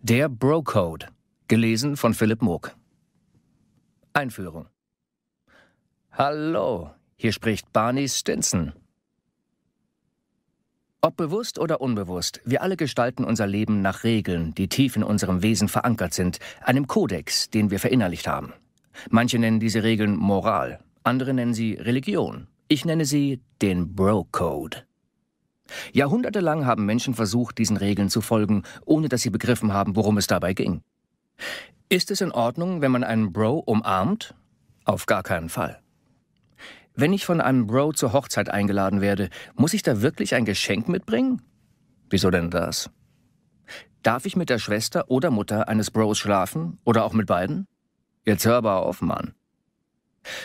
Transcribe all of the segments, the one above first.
Der Bro-Code, gelesen von Philipp Moog. Einführung. Hallo, hier spricht Barney Stinson. Ob bewusst oder unbewusst, wir alle gestalten unser Leben nach Regeln, die tief in unserem Wesen verankert sind, einem Kodex, den wir verinnerlicht haben. Manche nennen diese Regeln Moral, andere nennen sie Religion. Ich nenne sie den Bro-Code. Jahrhundertelang haben Menschen versucht, diesen Regeln zu folgen, ohne dass sie begriffen haben, worum es dabei ging. Ist es in Ordnung, wenn man einen Bro umarmt? Auf gar keinen Fall. Wenn ich von einem Bro zur Hochzeit eingeladen werde, muss ich da wirklich ein Geschenk mitbringen? Wieso denn das? Darf ich mit der Schwester oder Mutter eines Bros schlafen oder auch mit beiden? Jetzt hör aber auf, Mann.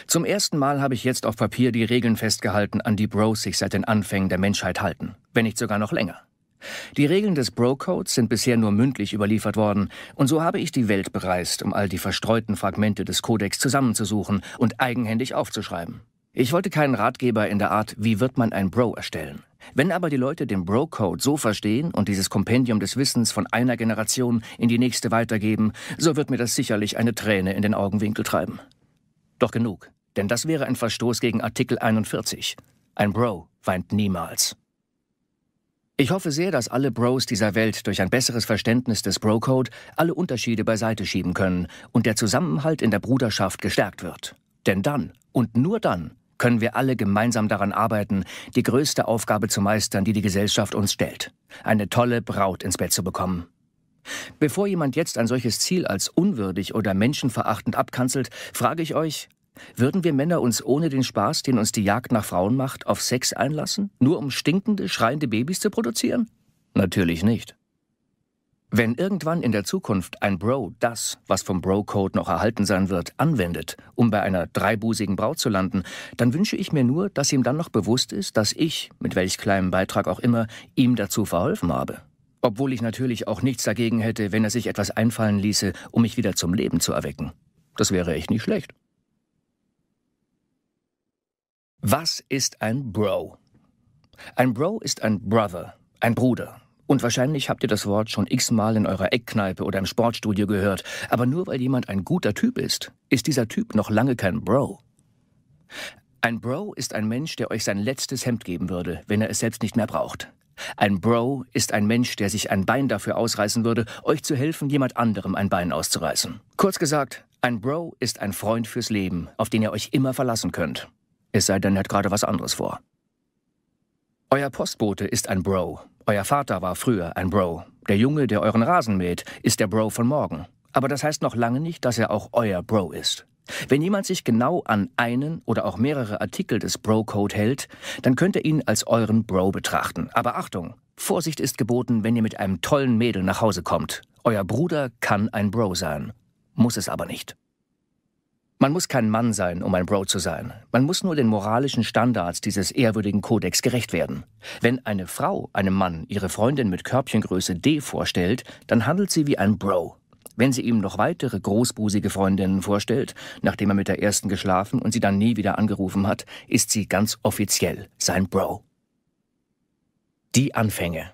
Zum ersten Mal habe ich jetzt auf Papier die Regeln festgehalten, an die Bros sich seit den Anfängen der Menschheit halten, wenn nicht sogar noch länger. Die Regeln des Bro-Codes sind bisher nur mündlich überliefert worden, und so habe ich die Welt bereist, um all die verstreuten Fragmente des Kodex zusammenzusuchen und eigenhändig aufzuschreiben. Ich wollte keinen Ratgeber in der Art, wie wird man ein Bro erstellen. Wenn aber die Leute den Bro-Code so verstehen und dieses Kompendium des Wissens von einer Generation in die nächste weitergeben, so wird mir das sicherlich eine Träne in den Augenwinkel treiben. Doch genug, denn das wäre ein Verstoß gegen Artikel 41. Ein Bro weint niemals. Ich hoffe sehr, dass alle Bros dieser Welt durch ein besseres Verständnis des Bro-Code alle Unterschiede beiseite schieben können und der Zusammenhalt in der Bruderschaft gestärkt wird. Denn dann und nur dann können wir alle gemeinsam daran arbeiten, die größte Aufgabe zu meistern, die die Gesellschaft uns stellt. Eine tolle Braut ins Bett zu bekommen. Bevor jemand jetzt ein solches Ziel als unwürdig oder menschenverachtend abkanzelt, frage ich euch, würden wir Männer uns ohne den Spaß, den uns die Jagd nach Frauen macht, auf Sex einlassen, nur um stinkende, schreiende Babys zu produzieren? Natürlich nicht. Wenn irgendwann in der Zukunft ein Bro das, was vom Bro-Code noch erhalten sein wird, anwendet, um bei einer dreibusigen Braut zu landen, dann wünsche ich mir nur, dass ihm dann noch bewusst ist, dass ich, mit welch kleinem Beitrag auch immer, ihm dazu verholfen habe. Obwohl ich natürlich auch nichts dagegen hätte, wenn er sich etwas einfallen ließe, um mich wieder zum Leben zu erwecken. Das wäre echt nicht schlecht. Was ist ein Bro? Ein Bro ist ein Brother, ein Bruder. Und wahrscheinlich habt ihr das Wort schon x-mal in eurer Eckkneipe oder im Sportstudio gehört. Aber nur weil jemand ein guter Typ ist, ist dieser Typ noch lange kein Bro. Ein Bro ist ein Mensch, der euch sein letztes Hemd geben würde, wenn er es selbst nicht mehr braucht. Ein Bro ist ein Mensch, der sich ein Bein dafür ausreißen würde, euch zu helfen, jemand anderem ein Bein auszureißen. Kurz gesagt, ein Bro ist ein Freund fürs Leben, auf den ihr euch immer verlassen könnt. Es sei denn, er hat gerade was anderes vor. Euer Postbote ist ein Bro. Euer Vater war früher ein Bro. Der Junge, der euren Rasen mäht, ist der Bro von morgen. Aber das heißt noch lange nicht, dass er auch euer Bro ist. Wenn jemand sich genau an einen oder auch mehrere Artikel des Bro-Code hält, dann könnt ihr ihn als euren Bro betrachten. Aber Achtung, Vorsicht ist geboten, wenn ihr mit einem tollen Mädel nach Hause kommt. Euer Bruder kann ein Bro sein, muss es aber nicht. Man muss kein Mann sein, um ein Bro zu sein. Man muss nur den moralischen Standards dieses ehrwürdigen Kodex gerecht werden. Wenn eine Frau einem Mann ihre Freundin mit Körbchengröße D vorstellt, dann handelt sie wie ein Bro. Wenn sie ihm noch weitere großbusige Freundinnen vorstellt, nachdem er mit der ersten geschlafen und sie dann nie wieder angerufen hat, ist sie ganz offiziell sein Bro. Die Anfänge.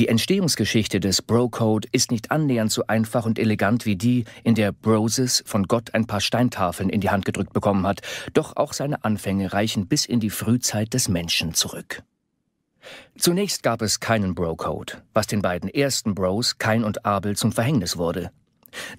Die Entstehungsgeschichte des Bro-Code ist nicht annähernd so einfach und elegant wie die, in der Broses von Gott ein paar Steintafeln in die Hand gedrückt bekommen hat, doch auch seine Anfänge reichen bis in die Frühzeit des Menschen zurück. Zunächst gab es keinen Bro-Code, was den beiden ersten Bros, Kain und Abel, zum Verhängnis wurde.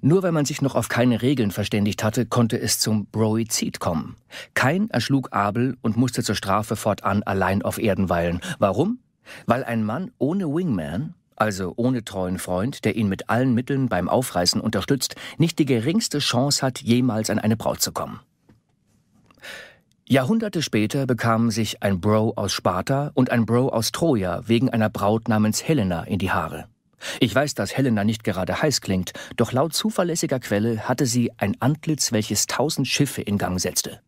Nur weil man sich noch auf keine Regeln verständigt hatte, konnte es zum Broizid kommen. Kain erschlug Abel und musste zur Strafe fortan allein auf Erden weilen. Warum? Weil ein Mann ohne Wingman, also ohne treuen Freund, der ihn mit allen Mitteln beim Aufreißen unterstützt, nicht die geringste Chance hat, jemals an eine Braut zu kommen. Jahrhunderte später bekamen sich ein Bro aus Sparta und ein Bro aus Troja wegen einer Braut namens Helena in die Haare. Ich weiß, dass Helena nicht gerade heiß klingt, doch laut zuverlässiger Quelle hatte sie ein Antlitz, welches tausend Schiffe in Gang setzte.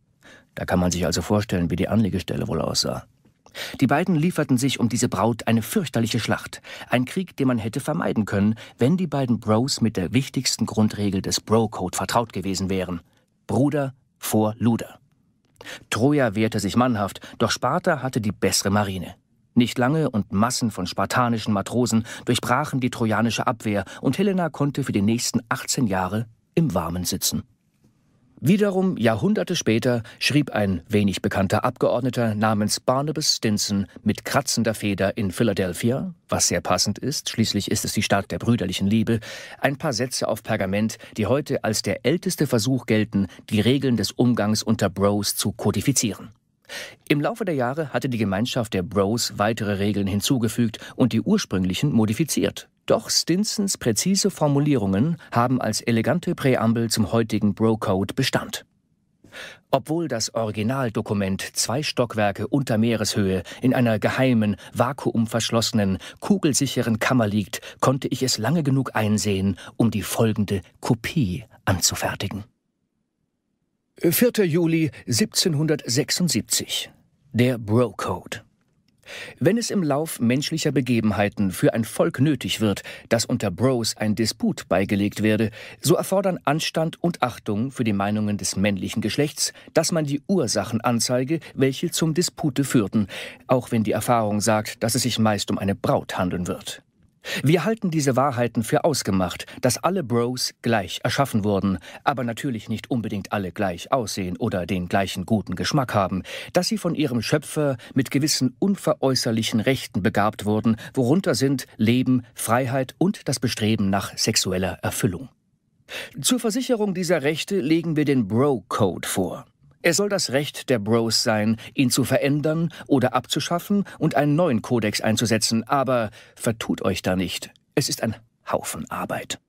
Da kann man sich also vorstellen, wie die Anlegestelle wohl aussah. Die beiden lieferten sich um diese Braut eine fürchterliche Schlacht, ein Krieg, den man hätte vermeiden können, wenn die beiden Bros mit der wichtigsten Grundregel des Bro-Code vertraut gewesen wären. Bruder vor Luder. Troja wehrte sich mannhaft, doch Sparta hatte die bessere Marine. Nicht lange und Massen von spartanischen Matrosen durchbrachen die trojanische Abwehr und Helena konnte für die nächsten 18 Jahre im Warmen sitzen. Wiederum Jahrhunderte später schrieb ein wenig bekannter Abgeordneter namens Barnabas Stinson mit kratzender Feder in Philadelphia, was sehr passend ist, schließlich ist es die Stadt der brüderlichen Liebe, ein paar Sätze auf Pergament, die heute als der älteste Versuch gelten, die Regeln des Umgangs unter Bros zu kodifizieren. Im Laufe der Jahre hatte die Gemeinschaft der Bros weitere Regeln hinzugefügt und die ursprünglichen modifiziert. Doch Stinsons präzise Formulierungen haben als elegante Präambel zum heutigen Bro-Code Bestand. Obwohl das Originaldokument zwei Stockwerke unter Meereshöhe in einer geheimen, vakuumverschlossenen, kugelsicheren Kammer liegt, konnte ich es lange genug einsehen, um die folgende Kopie anzufertigen. 4. Juli 1776. Der Bro-Code. Wenn es im Lauf menschlicher Begebenheiten für ein Volk nötig wird, dass unter Bros ein Disput beigelegt werde, so erfordern Anstand und Achtung für die Meinungen des männlichen Geschlechts, dass man die Ursachen anzeige, welche zum Dispute führten, auch wenn die Erfahrung sagt, dass es sich meist um eine Braut handeln wird. Wir halten diese Wahrheiten für ausgemacht, dass alle Bros gleich erschaffen wurden, aber natürlich nicht unbedingt alle gleich aussehen oder den gleichen guten Geschmack haben, dass sie von ihrem Schöpfer mit gewissen unveräußerlichen Rechten begabt wurden, worunter sind Leben, Freiheit und das Bestreben nach sexueller Erfüllung. Zur Versicherung dieser Rechte legen wir den Bro-Code vor. Er soll das Recht der Bros sein, ihn zu verändern oder abzuschaffen und einen neuen Kodex einzusetzen, aber vertut euch da nicht. Es ist ein Haufen Arbeit.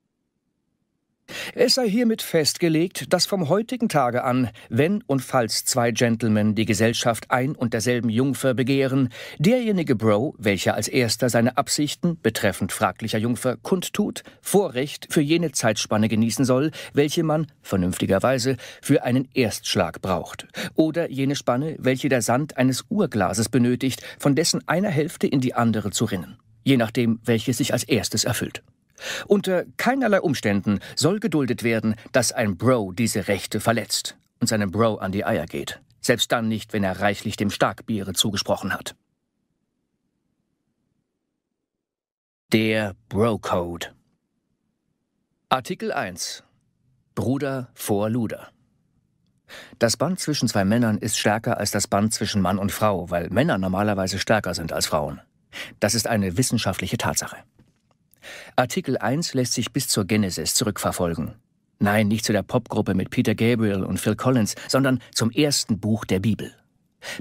Es sei hiermit festgelegt, dass vom heutigen Tage an, wenn und falls zwei Gentlemen die Gesellschaft ein und derselben Jungfer begehren, derjenige Bro, welcher als erster seine Absichten betreffend fraglicher Jungfer kundtut, Vorrecht für jene Zeitspanne genießen soll, welche man, vernünftigerweise, für einen Erstschlag braucht, oder jene Spanne, welche der Sand eines Uhrglases benötigt, von dessen einer Hälfte in die andere zu rinnen, je nachdem, welches sich als erstes erfüllt. Unter keinerlei Umständen soll geduldet werden, dass ein Bro diese Rechte verletzt und seinem Bro an die Eier geht. Selbst dann nicht, wenn er reichlich dem Starkbiere zugesprochen hat. Der Bro-Code Artikel 1 Bruder vor Luder Das Band zwischen zwei Männern ist stärker als das Band zwischen Mann und Frau, weil Männer normalerweise stärker sind als Frauen. Das ist eine wissenschaftliche Tatsache. Artikel 1 lässt sich bis zur Genesis zurückverfolgen. Nein, nicht zu der Popgruppe mit Peter Gabriel und Phil Collins, sondern zum ersten Buch der Bibel.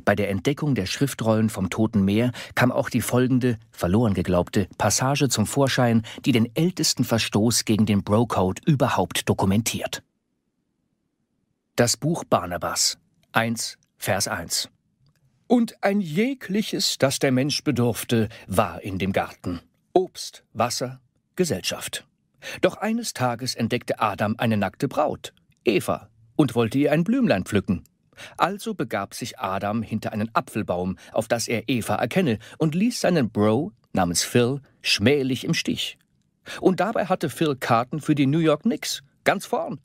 Bei der Entdeckung der Schriftrollen vom Toten Meer kam auch die folgende, verloren geglaubte, Passage zum Vorschein, die den ältesten Verstoß gegen den Bro-Code überhaupt dokumentiert. Das Buch Barnabas 1, Vers 1 Und ein jegliches, das der Mensch bedurfte, war in dem Garten. Obst, Wasser, Gesellschaft. Doch eines Tages entdeckte Adam eine nackte Braut, Eva, und wollte ihr ein Blümlein pflücken. Also begab sich Adam hinter einen Apfelbaum, auf das er Eva erkenne, und ließ seinen Bro namens Phil schmählich im Stich. Und dabei hatte Phil Karten für die New York Knicks, ganz vorn.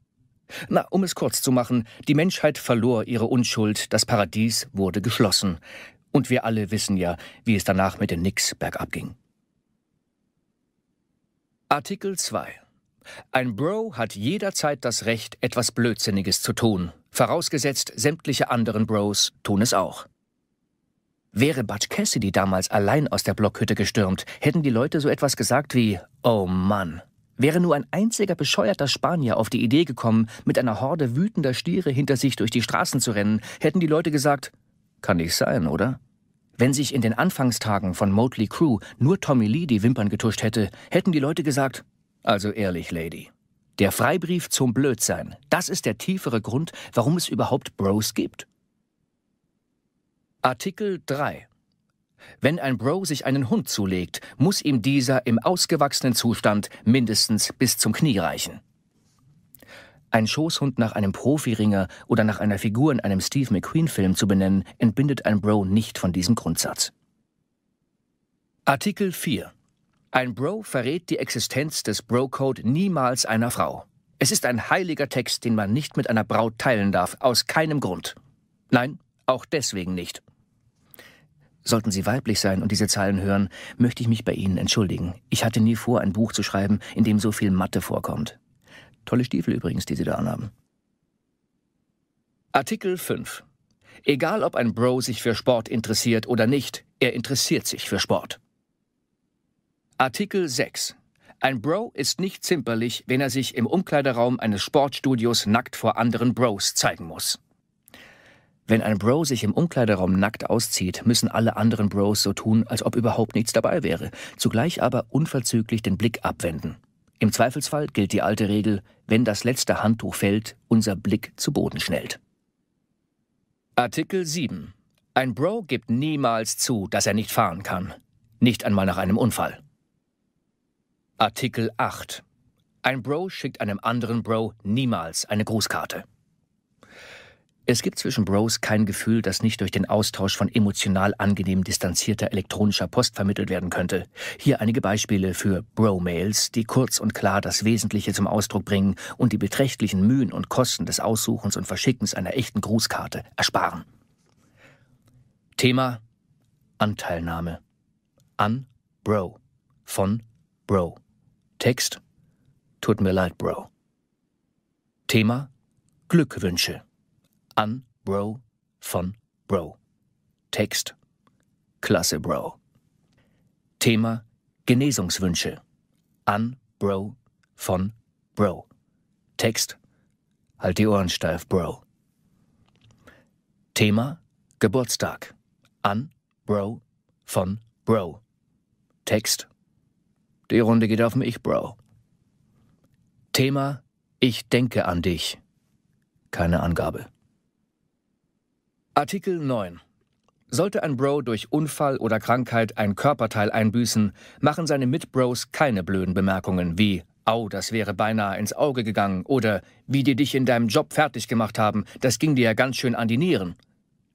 Na, um es kurz zu machen, die Menschheit verlor ihre Unschuld, das Paradies wurde geschlossen. Und wir alle wissen ja, wie es danach mit den Knicks bergab ging. Artikel 2 Ein Bro hat jederzeit das Recht, etwas Blödsinniges zu tun, vorausgesetzt sämtliche anderen Bros tun es auch. Wäre Butch Cassidy damals allein aus der Blockhütte gestürmt, hätten die Leute so etwas gesagt wie Oh Mann. Wäre nur ein einziger bescheuerter Spanier auf die Idee gekommen, mit einer Horde wütender Stiere hinter sich durch die Straßen zu rennen, hätten die Leute gesagt, kann nicht sein, oder? Wenn sich in den Anfangstagen von Motley Crue nur Tommy Lee die Wimpern getuscht hätte, hätten die Leute gesagt, also ehrlich, Lady. Der Freibrief zum Blödsein, das ist der tiefere Grund, warum es überhaupt Bros gibt. Artikel 3 Wenn ein Bro sich einen Hund zulegt, muss ihm dieser im ausgewachsenen Zustand mindestens bis zum Knie reichen. Ein Schoßhund nach einem Profiringer oder nach einer Figur in einem Steve McQueen-Film zu benennen, entbindet ein Bro nicht von diesem Grundsatz. Artikel 4 Ein Bro verrät die Existenz des Bro-Code niemals einer Frau. Es ist ein heiliger Text, den man nicht mit einer Braut teilen darf, aus keinem Grund. Nein, auch deswegen nicht. Sollten Sie weiblich sein und diese Zeilen hören, möchte ich mich bei Ihnen entschuldigen. Ich hatte nie vor, ein Buch zu schreiben, in dem so viel Mathe vorkommt. Tolle Stiefel übrigens, die Sie da anhaben. Artikel 5. Egal ob ein Bro sich für Sport interessiert oder nicht, er interessiert sich für Sport. Artikel 6. Ein Bro ist nicht zimperlich, wenn er sich im Umkleideraum eines Sportstudios nackt vor anderen Bros zeigen muss. Wenn ein Bro sich im Umkleideraum nackt auszieht, müssen alle anderen Bros so tun, als ob überhaupt nichts dabei wäre, zugleich aber unverzüglich den Blick abwenden. Im Zweifelsfall gilt die alte Regel, wenn das letzte Handtuch fällt, unser Blick zu Boden schnellt. Artikel 7. Ein Bro gibt niemals zu, dass er nicht fahren kann. Nicht einmal nach einem Unfall. Artikel 8. Ein Bro schickt einem anderen Bro niemals eine Grußkarte. Es gibt zwischen Bros kein Gefühl, das nicht durch den Austausch von emotional angenehm distanzierter elektronischer Post vermittelt werden könnte. Hier einige Beispiele für Bro-Mails, die kurz und klar das Wesentliche zum Ausdruck bringen und die beträchtlichen Mühen und Kosten des Aussuchens und Verschickens einer echten Grußkarte ersparen. Thema Anteilnahme. An Bro. Von Bro. Text Tut mir leid, Bro. Thema Glückwünsche. An Bro von Bro. Text Klasse Bro. Thema Genesungswünsche. An Bro von Bro. Text Halt die Ohren steif, Bro. Thema Geburtstag. An Bro von Bro. Text Die Runde geht auf mich, Bro. Thema Ich denke an dich. Keine Angabe. Artikel 9. Sollte ein Bro durch Unfall oder Krankheit ein Körperteil einbüßen, machen seine Mitbros keine blöden Bemerkungen wie Au, das wäre beinahe ins Auge gegangen oder wie die dich in deinem Job fertig gemacht haben, das ging dir ja ganz schön an die Nieren.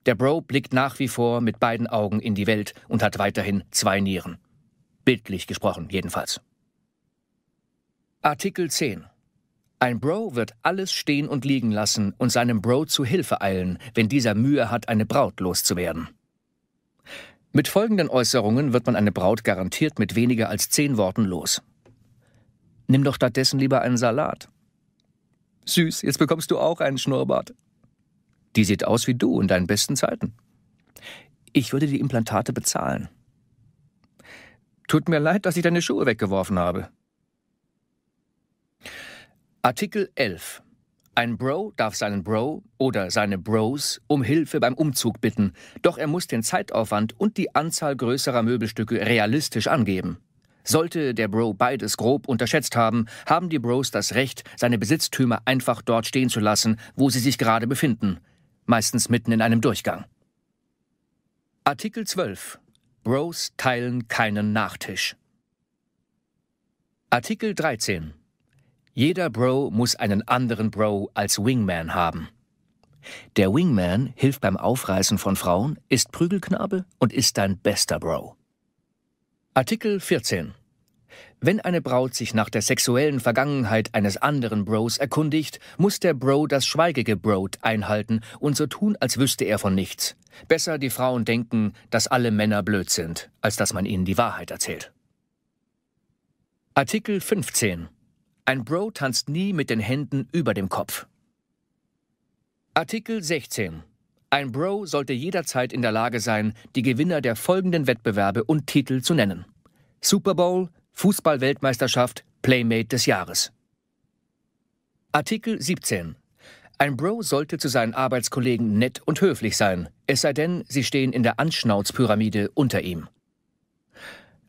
Der Bro blickt nach wie vor mit beiden Augen in die Welt und hat weiterhin zwei Nieren. Bildlich gesprochen jedenfalls. Artikel 10. Ein Bro wird alles stehen und liegen lassen und seinem Bro zu Hilfe eilen, wenn dieser Mühe hat, eine Braut loszuwerden. Mit folgenden Äußerungen wird man eine Braut garantiert mit weniger als zehn Worten los. Nimm doch stattdessen lieber einen Salat. Süß, jetzt bekommst du auch einen Schnurrbart. Die sieht aus wie du in deinen besten Zeiten. Ich würde die Implantate bezahlen. Tut mir leid, dass ich deine Schuhe weggeworfen habe. Artikel 11. Ein Bro darf seinen Bro oder seine Bros um Hilfe beim Umzug bitten, doch er muss den Zeitaufwand und die Anzahl größerer Möbelstücke realistisch angeben. Sollte der Bro beides grob unterschätzt haben, haben die Bros das Recht, seine Besitztümer einfach dort stehen zu lassen, wo sie sich gerade befinden, meistens mitten in einem Durchgang. Artikel 12. Bros teilen keinen Nachtisch. Artikel 13. Jeder Bro muss einen anderen Bro als Wingman haben. Der Wingman hilft beim Aufreißen von Frauen, ist Prügelknabe und ist dein bester Bro. Artikel 14. Wenn eine Braut sich nach der sexuellen Vergangenheit eines anderen Bros erkundigt, muss der Bro das Schweigegebrot einhalten und so tun, als wüsste er von nichts. Besser die Frauen denken, dass alle Männer blöd sind, als dass man ihnen die Wahrheit erzählt. Artikel 15. Ein Bro tanzt nie mit den Händen über dem Kopf. Artikel 16. Ein Bro sollte jederzeit in der Lage sein, die Gewinner der folgenden Wettbewerbe und Titel zu nennen. Super Bowl, Fußball-Weltmeisterschaft, Playmate des Jahres. Artikel 17. Ein Bro sollte zu seinen Arbeitskollegen nett und höflich sein, es sei denn, sie stehen in der Anschnauzpyramide unter ihm.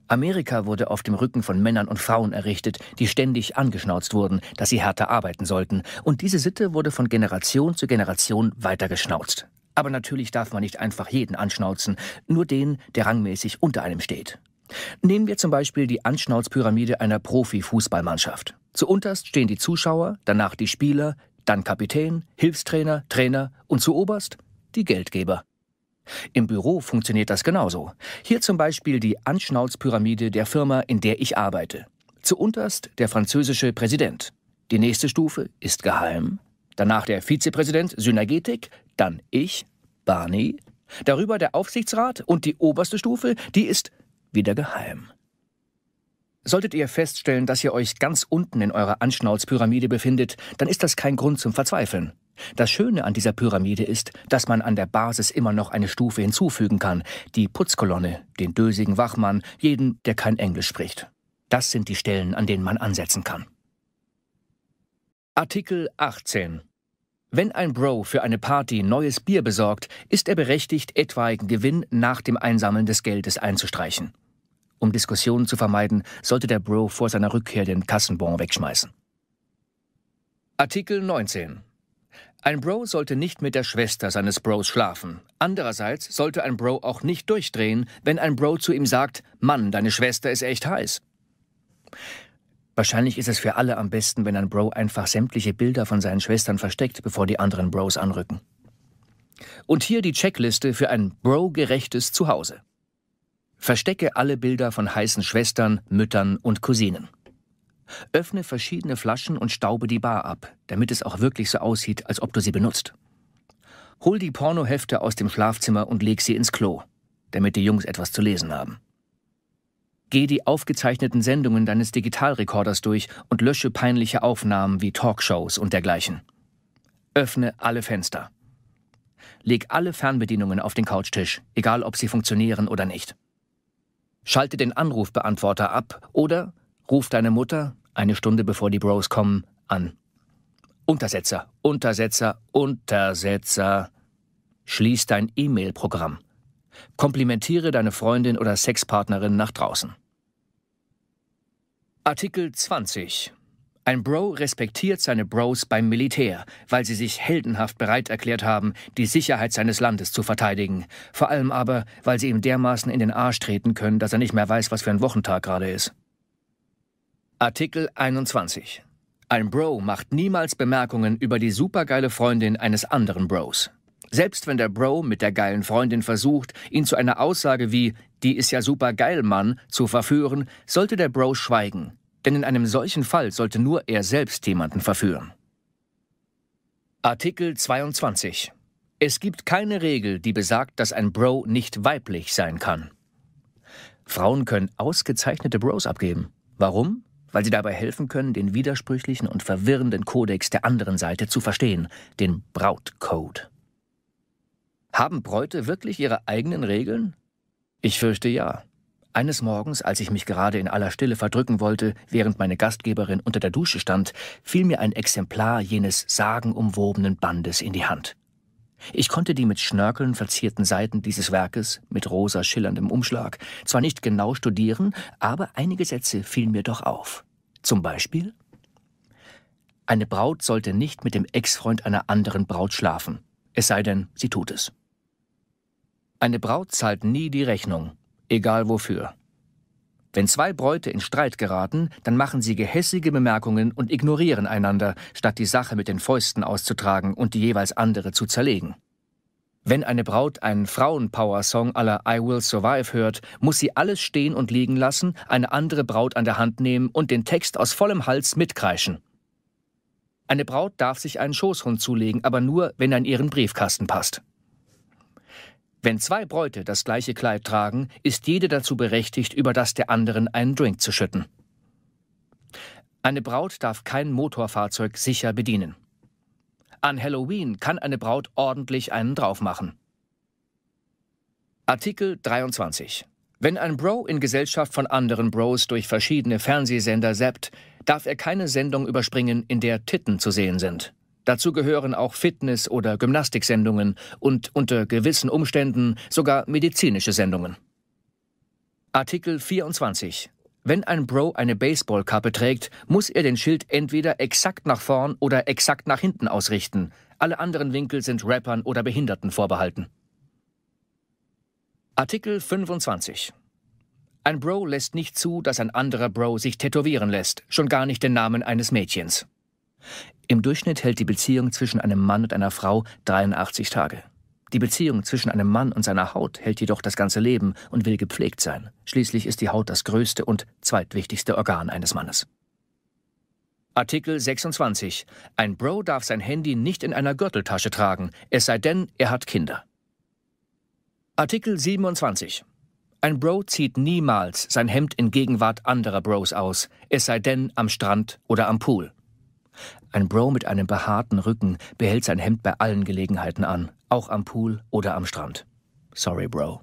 Amerika wurde auf dem Rücken von Männern und Frauen errichtet, die ständig angeschnauzt wurden, dass sie härter arbeiten sollten, und diese Sitte wurde von Generation zu Generation weitergeschnauzt. Aber natürlich darf man nicht einfach jeden anschnauzen, nur den, der rangmäßig unter einem steht. Nehmen wir zum Beispiel die Anschnauzpyramide einer Profifußballmannschaft. Zuunterst stehen die Zuschauer, danach die Spieler, dann Kapitän, Hilfstrainer, Trainer und zu oberst die Geldgeber. Im Büro funktioniert das genauso. Hier zum Beispiel die Anschnauzpyramide der Firma, in der ich arbeite. Zuunterst der französische Präsident. Die nächste Stufe ist geheim. Danach der Vizepräsident Synergetik, dann ich, Barney, Darüber der Aufsichtsrat und die oberste Stufe, die ist wieder geheim. Solltet ihr feststellen, dass ihr euch ganz unten in eurer Anschnauzpyramide befindet, dann ist das kein Grund zum Verzweifeln. Das Schöne an dieser Pyramide ist, dass man an der Basis immer noch eine Stufe hinzufügen kann, die Putzkolonne, den dösigen Wachmann, jeden, der kein Englisch spricht. Das sind die Stellen, an denen man ansetzen kann. Artikel 18 wenn ein Bro für eine Party neues Bier besorgt, ist er berechtigt, etwaigen Gewinn nach dem Einsammeln des Geldes einzustreichen. Um Diskussionen zu vermeiden, sollte der Bro vor seiner Rückkehr den Kassenbon wegschmeißen. Artikel 19. Ein Bro sollte nicht mit der Schwester seines Bros schlafen. Andererseits sollte ein Bro auch nicht durchdrehen, wenn ein Bro zu ihm sagt, Mann, deine Schwester ist echt heiß. Wahrscheinlich ist es für alle am besten, wenn ein Bro einfach sämtliche Bilder von seinen Schwestern versteckt, bevor die anderen Bros anrücken. Und hier die Checkliste für ein Bro-gerechtes Zuhause. Verstecke alle Bilder von heißen Schwestern, Müttern und Cousinen. Öffne verschiedene Flaschen und staube die Bar ab, damit es auch wirklich so aussieht, als ob du sie benutzt. Hol die Pornohefte aus dem Schlafzimmer und leg sie ins Klo, damit die Jungs etwas zu lesen haben. Geh die aufgezeichneten Sendungen deines Digitalrekorders durch und lösche peinliche Aufnahmen wie Talkshows und dergleichen. Öffne alle Fenster. Leg alle Fernbedienungen auf den Couchtisch, egal ob sie funktionieren oder nicht. Schalte den Anrufbeantworter ab oder ruf deine Mutter, eine Stunde bevor die Bros kommen, an. Untersetzer, Untersetzer, Untersetzer. Schließ dein E-Mail-Programm. Komplimentiere deine Freundin oder Sexpartnerin nach draußen. Artikel 20. Ein Bro respektiert seine Bros beim Militär, weil sie sich heldenhaft bereit erklärt haben, die Sicherheit seines Landes zu verteidigen. Vor allem aber, weil sie ihm dermaßen in den Arsch treten können, dass er nicht mehr weiß, was für ein Wochentag gerade ist. Artikel 21. Ein Bro macht niemals Bemerkungen über die supergeile Freundin eines anderen Bros. Selbst wenn der Bro mit der geilen Freundin versucht, ihn zu einer Aussage wie die ist ja super geil, Mann, zu verführen, sollte der Bro schweigen, denn in einem solchen Fall sollte nur er selbst jemanden verführen. Artikel 22. Es gibt keine Regel, die besagt, dass ein Bro nicht weiblich sein kann. Frauen können ausgezeichnete Bros abgeben. Warum? Weil sie dabei helfen können, den widersprüchlichen und verwirrenden Kodex der anderen Seite zu verstehen, den Brautcode. Haben Bräute wirklich ihre eigenen Regeln? Ich fürchte ja. Eines Morgens, als ich mich gerade in aller Stille verdrücken wollte, während meine Gastgeberin unter der Dusche stand, fiel mir ein Exemplar jenes sagenumwobenen Bandes in die Hand. Ich konnte die mit Schnörkeln verzierten Seiten dieses Werkes, mit rosa schillerndem Umschlag, zwar nicht genau studieren, aber einige Sätze fielen mir doch auf. Zum Beispiel Eine Braut sollte nicht mit dem Ex-Freund einer anderen Braut schlafen, es sei denn, sie tut es. Eine Braut zahlt nie die Rechnung, egal wofür. Wenn zwei Bräute in Streit geraten, dann machen sie gehässige Bemerkungen und ignorieren einander, statt die Sache mit den Fäusten auszutragen und die jeweils andere zu zerlegen. Wenn eine Braut einen Frauenpower-Song aller I Will Survive hört, muss sie alles stehen und liegen lassen, eine andere Braut an der Hand nehmen und den Text aus vollem Hals mitkreischen. Eine Braut darf sich einen Schoßhund zulegen, aber nur, wenn er in ihren Briefkasten passt. Wenn zwei Bräute das gleiche Kleid tragen, ist jede dazu berechtigt, über das der anderen einen Drink zu schütten. Eine Braut darf kein Motorfahrzeug sicher bedienen. An Halloween kann eine Braut ordentlich einen drauf machen. Artikel 23. Wenn ein Bro in Gesellschaft von anderen Bros durch verschiedene Fernsehsender zappt, darf er keine Sendung überspringen, in der Titten zu sehen sind. Dazu gehören auch Fitness- oder Gymnastiksendungen und unter gewissen Umständen sogar medizinische Sendungen. Artikel 24. Wenn ein Bro eine Baseballkappe trägt, muss er den Schild entweder exakt nach vorn oder exakt nach hinten ausrichten. Alle anderen Winkel sind Rappern oder Behinderten vorbehalten. Artikel 25. Ein Bro lässt nicht zu, dass ein anderer Bro sich tätowieren lässt, schon gar nicht den Namen eines Mädchens. Im Durchschnitt hält die Beziehung zwischen einem Mann und einer Frau 83 Tage. Die Beziehung zwischen einem Mann und seiner Haut hält jedoch das ganze Leben und will gepflegt sein. Schließlich ist die Haut das größte und zweitwichtigste Organ eines Mannes. Artikel 26. Ein Bro darf sein Handy nicht in einer Gürteltasche tragen, es sei denn, er hat Kinder. Artikel 27. Ein Bro zieht niemals sein Hemd in Gegenwart anderer Bros aus, es sei denn am Strand oder am Pool. Ein Bro mit einem behaarten Rücken behält sein Hemd bei allen Gelegenheiten an, auch am Pool oder am Strand. Sorry, Bro.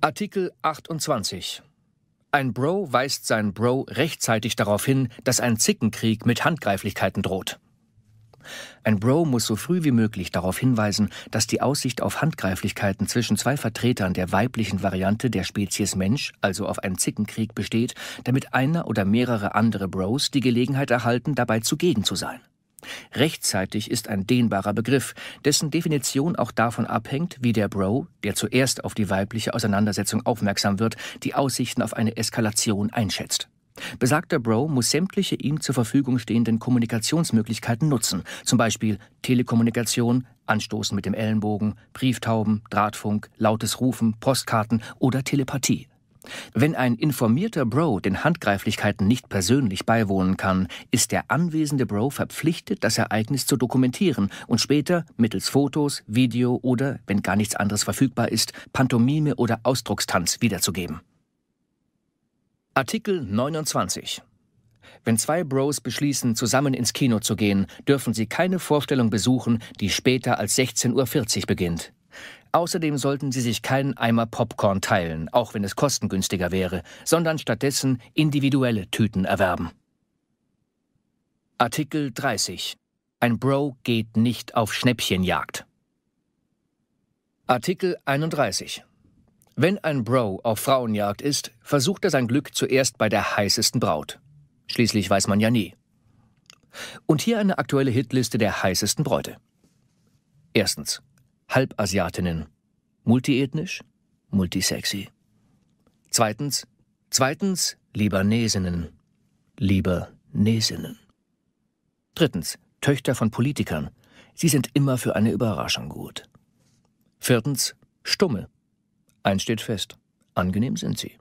Artikel 28. Ein Bro weist sein Bro rechtzeitig darauf hin, dass ein Zickenkrieg mit Handgreiflichkeiten droht. Ein Bro muss so früh wie möglich darauf hinweisen, dass die Aussicht auf Handgreiflichkeiten zwischen zwei Vertretern der weiblichen Variante der Spezies Mensch, also auf einen Zickenkrieg, besteht, damit einer oder mehrere andere Bros die Gelegenheit erhalten, dabei zugegen zu sein. Rechtzeitig ist ein dehnbarer Begriff, dessen Definition auch davon abhängt, wie der Bro, der zuerst auf die weibliche Auseinandersetzung aufmerksam wird, die Aussichten auf eine Eskalation einschätzt. Besagter Bro muss sämtliche ihm zur Verfügung stehenden Kommunikationsmöglichkeiten nutzen, zum Beispiel Telekommunikation, Anstoßen mit dem Ellenbogen, Brieftauben, Drahtfunk, lautes Rufen, Postkarten oder Telepathie. Wenn ein informierter Bro den Handgreiflichkeiten nicht persönlich beiwohnen kann, ist der anwesende Bro verpflichtet, das Ereignis zu dokumentieren und später mittels Fotos, Video oder, wenn gar nichts anderes verfügbar ist, Pantomime oder Ausdruckstanz wiederzugeben. Artikel 29. Wenn zwei Bros beschließen, zusammen ins Kino zu gehen, dürfen sie keine Vorstellung besuchen, die später als 16.40 Uhr beginnt. Außerdem sollten sie sich keinen Eimer Popcorn teilen, auch wenn es kostengünstiger wäre, sondern stattdessen individuelle Tüten erwerben. Artikel 30. Ein Bro geht nicht auf Schnäppchenjagd. Artikel 31. Wenn ein Bro auf Frauenjagd ist, versucht er sein Glück zuerst bei der heißesten Braut. Schließlich weiß man ja nie. Und hier eine aktuelle Hitliste der heißesten Bräute. Erstens. Halbasiatinnen. Multiethnisch, multisexy. Zweitens. Zweitens. Libanesinnen. Libernesinnen. Drittens. Töchter von Politikern. Sie sind immer für eine Überraschung gut. Viertens. Stumme. Eins steht fest, angenehm sind sie.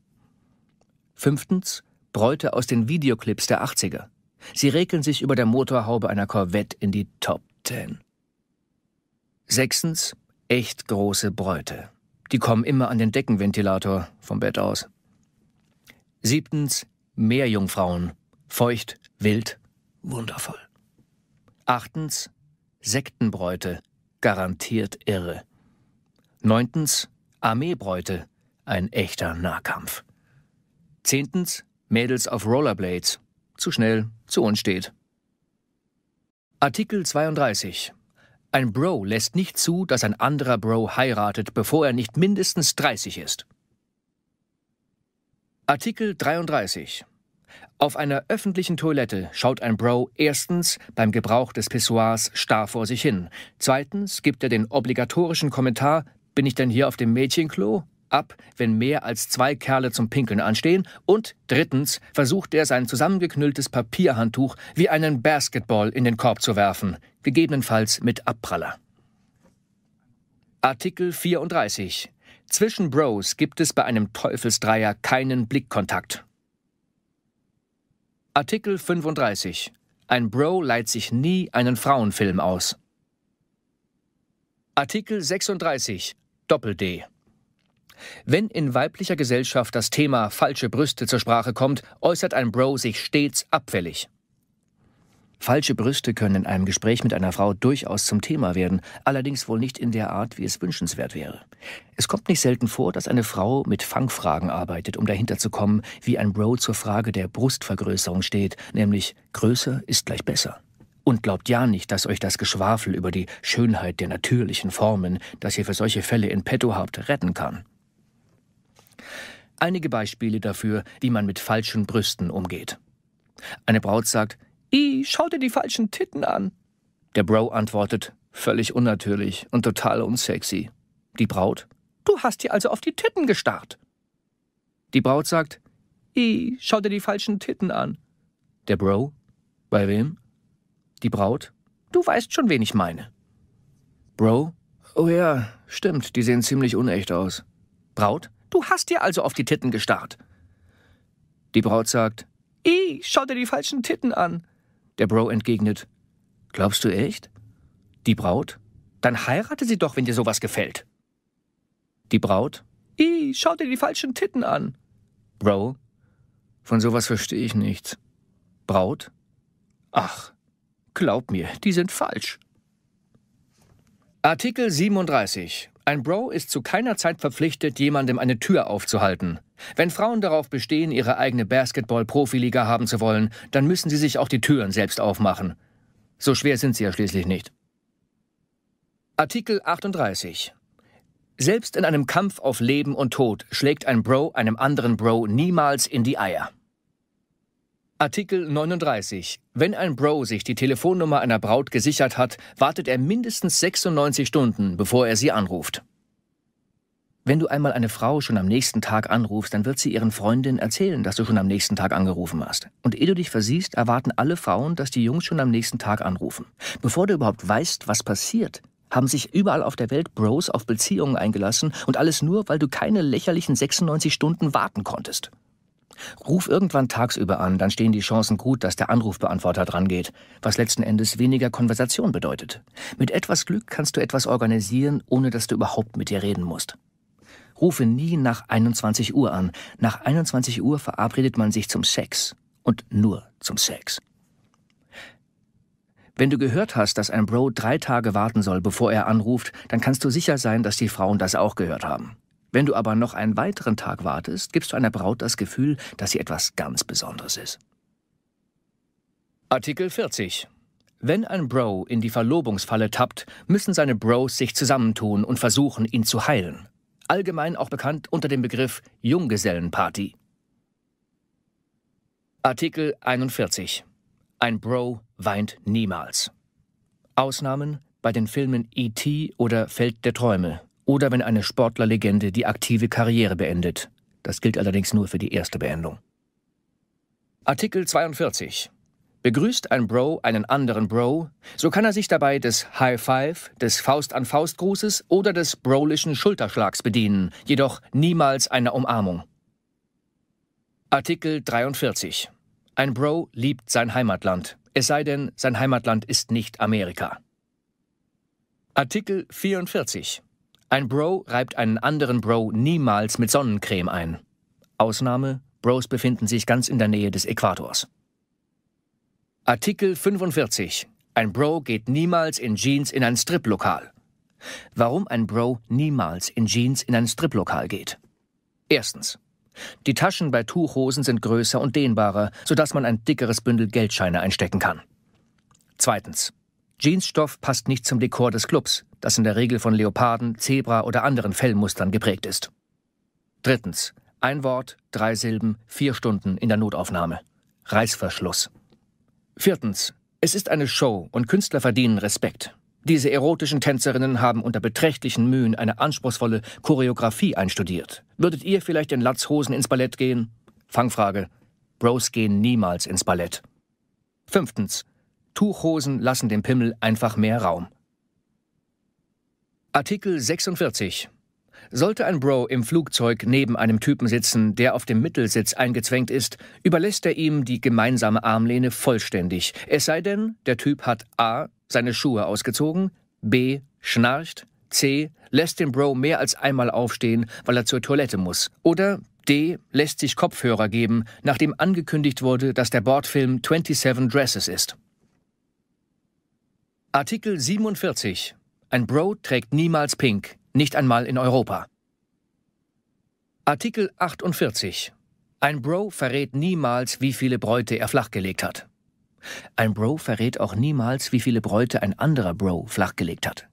Fünftens, Bräute aus den Videoclips der 80er. Sie regeln sich über der Motorhaube einer Corvette in die Top Ten. Sechstens, echt große Bräute. Die kommen immer an den Deckenventilator vom Bett aus. Siebtens, Meerjungfrauen. Feucht, wild, wundervoll. Achtens, Sektenbräute. Garantiert irre. Neuntens, Armeebräute, ein echter Nahkampf. Zehntens, Mädels auf Rollerblades, zu schnell, zu unstet. Artikel 32. Ein Bro lässt nicht zu, dass ein anderer Bro heiratet, bevor er nicht mindestens 30 ist. Artikel 33. Auf einer öffentlichen Toilette schaut ein Bro erstens beim Gebrauch des Pissoirs starr vor sich hin. Zweitens gibt er den obligatorischen Kommentar bin ich denn hier auf dem Mädchenklo? Ab, wenn mehr als zwei Kerle zum Pinkeln anstehen. Und drittens versucht er sein zusammengeknülltes Papierhandtuch wie einen Basketball in den Korb zu werfen, gegebenenfalls mit Abpraller. Artikel 34. Zwischen Bros gibt es bei einem Teufelsdreier keinen Blickkontakt. Artikel 35. Ein Bro leiht sich nie einen Frauenfilm aus. Artikel 36. Doppel-D. Wenn in weiblicher Gesellschaft das Thema falsche Brüste zur Sprache kommt, äußert ein Bro sich stets abfällig. Falsche Brüste können in einem Gespräch mit einer Frau durchaus zum Thema werden, allerdings wohl nicht in der Art, wie es wünschenswert wäre. Es kommt nicht selten vor, dass eine Frau mit Fangfragen arbeitet, um dahinter zu kommen, wie ein Bro zur Frage der Brustvergrößerung steht, nämlich größer ist gleich besser. Und glaubt ja nicht, dass euch das Geschwafel über die Schönheit der natürlichen Formen, das ihr für solche Fälle in petto habt, retten kann. Einige Beispiele dafür, wie man mit falschen Brüsten umgeht. Eine Braut sagt, I, schau dir die falschen Titten an. Der Bro antwortet, völlig unnatürlich und total unsexy. Die Braut, du hast dir also auf die Titten gestarrt. Die Braut sagt, I, schau dir die falschen Titten an. Der Bro, bei wem? Die Braut? Du weißt schon, wen ich meine. Bro? Oh ja, stimmt, die sehen ziemlich unecht aus. Braut? Du hast dir also auf die Titten gestarrt. Die Braut sagt, I, schau dir die falschen Titten an. Der Bro entgegnet, glaubst du echt? Die Braut? Dann heirate sie doch, wenn dir sowas gefällt. Die Braut? Ih, schau dir die falschen Titten an. Bro? Von sowas verstehe ich nichts. Braut? Ach, glaub mir, die sind falsch. Artikel 37. Ein Bro ist zu keiner Zeit verpflichtet, jemandem eine Tür aufzuhalten. Wenn Frauen darauf bestehen, ihre eigene Basketball-Profiliga haben zu wollen, dann müssen sie sich auch die Türen selbst aufmachen. So schwer sind sie ja schließlich nicht. Artikel 38. Selbst in einem Kampf auf Leben und Tod schlägt ein Bro einem anderen Bro niemals in die Eier. Artikel 39. Wenn ein Bro sich die Telefonnummer einer Braut gesichert hat, wartet er mindestens 96 Stunden, bevor er sie anruft. Wenn du einmal eine Frau schon am nächsten Tag anrufst, dann wird sie ihren Freundinnen erzählen, dass du schon am nächsten Tag angerufen hast. Und ehe du dich versiehst, erwarten alle Frauen, dass die Jungs schon am nächsten Tag anrufen. Bevor du überhaupt weißt, was passiert, haben sich überall auf der Welt Bros auf Beziehungen eingelassen und alles nur, weil du keine lächerlichen 96 Stunden warten konntest. Ruf irgendwann tagsüber an, dann stehen die Chancen gut, dass der Anrufbeantworter drangeht, was letzten Endes weniger Konversation bedeutet. Mit etwas Glück kannst du etwas organisieren, ohne dass du überhaupt mit dir reden musst. Rufe nie nach 21 Uhr an. Nach 21 Uhr verabredet man sich zum Sex. Und nur zum Sex. Wenn du gehört hast, dass ein Bro drei Tage warten soll, bevor er anruft, dann kannst du sicher sein, dass die Frauen das auch gehört haben. Wenn du aber noch einen weiteren Tag wartest, gibst du einer Braut das Gefühl, dass sie etwas ganz Besonderes ist. Artikel 40. Wenn ein Bro in die Verlobungsfalle tappt, müssen seine Bros sich zusammentun und versuchen, ihn zu heilen. Allgemein auch bekannt unter dem Begriff Junggesellenparty. Artikel 41. Ein Bro weint niemals. Ausnahmen bei den Filmen E.T. oder Feld der Träume oder wenn eine Sportlerlegende die aktive Karriere beendet. Das gilt allerdings nur für die erste Beendung. Artikel 42. Begrüßt ein Bro einen anderen Bro, so kann er sich dabei des High Five, des Faust-an-Faust-Grußes oder des brolischen Schulterschlags bedienen, jedoch niemals einer Umarmung. Artikel 43. Ein Bro liebt sein Heimatland, es sei denn, sein Heimatland ist nicht Amerika. Artikel 44. Ein Bro reibt einen anderen Bro niemals mit Sonnencreme ein. Ausnahme, Bros befinden sich ganz in der Nähe des Äquators. Artikel 45. Ein Bro geht niemals in Jeans in ein Striplokal. Warum ein Bro niemals in Jeans in ein Striplokal geht? Erstens. Die Taschen bei Tuchhosen sind größer und dehnbarer, sodass man ein dickeres Bündel Geldscheine einstecken kann. Zweitens. Jeansstoff passt nicht zum Dekor des Clubs, das in der Regel von Leoparden, Zebra oder anderen Fellmustern geprägt ist. Drittens. Ein Wort, drei Silben, vier Stunden in der Notaufnahme. Reißverschluss. Viertens. Es ist eine Show und Künstler verdienen Respekt. Diese erotischen Tänzerinnen haben unter beträchtlichen Mühen eine anspruchsvolle Choreografie einstudiert. Würdet ihr vielleicht in Latzhosen ins Ballett gehen? Fangfrage. Bros gehen niemals ins Ballett. Fünftens. Tuchhosen lassen dem Pimmel einfach mehr Raum. Artikel 46. Sollte ein Bro im Flugzeug neben einem Typen sitzen, der auf dem Mittelsitz eingezwängt ist, überlässt er ihm die gemeinsame Armlehne vollständig. Es sei denn, der Typ hat a. seine Schuhe ausgezogen, b. schnarcht, c. lässt den Bro mehr als einmal aufstehen, weil er zur Toilette muss, oder D. lässt sich Kopfhörer geben, nachdem angekündigt wurde, dass der Bordfilm 27 Dresses ist. Artikel 47. Ein Bro trägt niemals Pink, nicht einmal in Europa. Artikel 48. Ein Bro verrät niemals, wie viele Bräute er flachgelegt hat. Ein Bro verrät auch niemals, wie viele Bräute ein anderer Bro flachgelegt hat.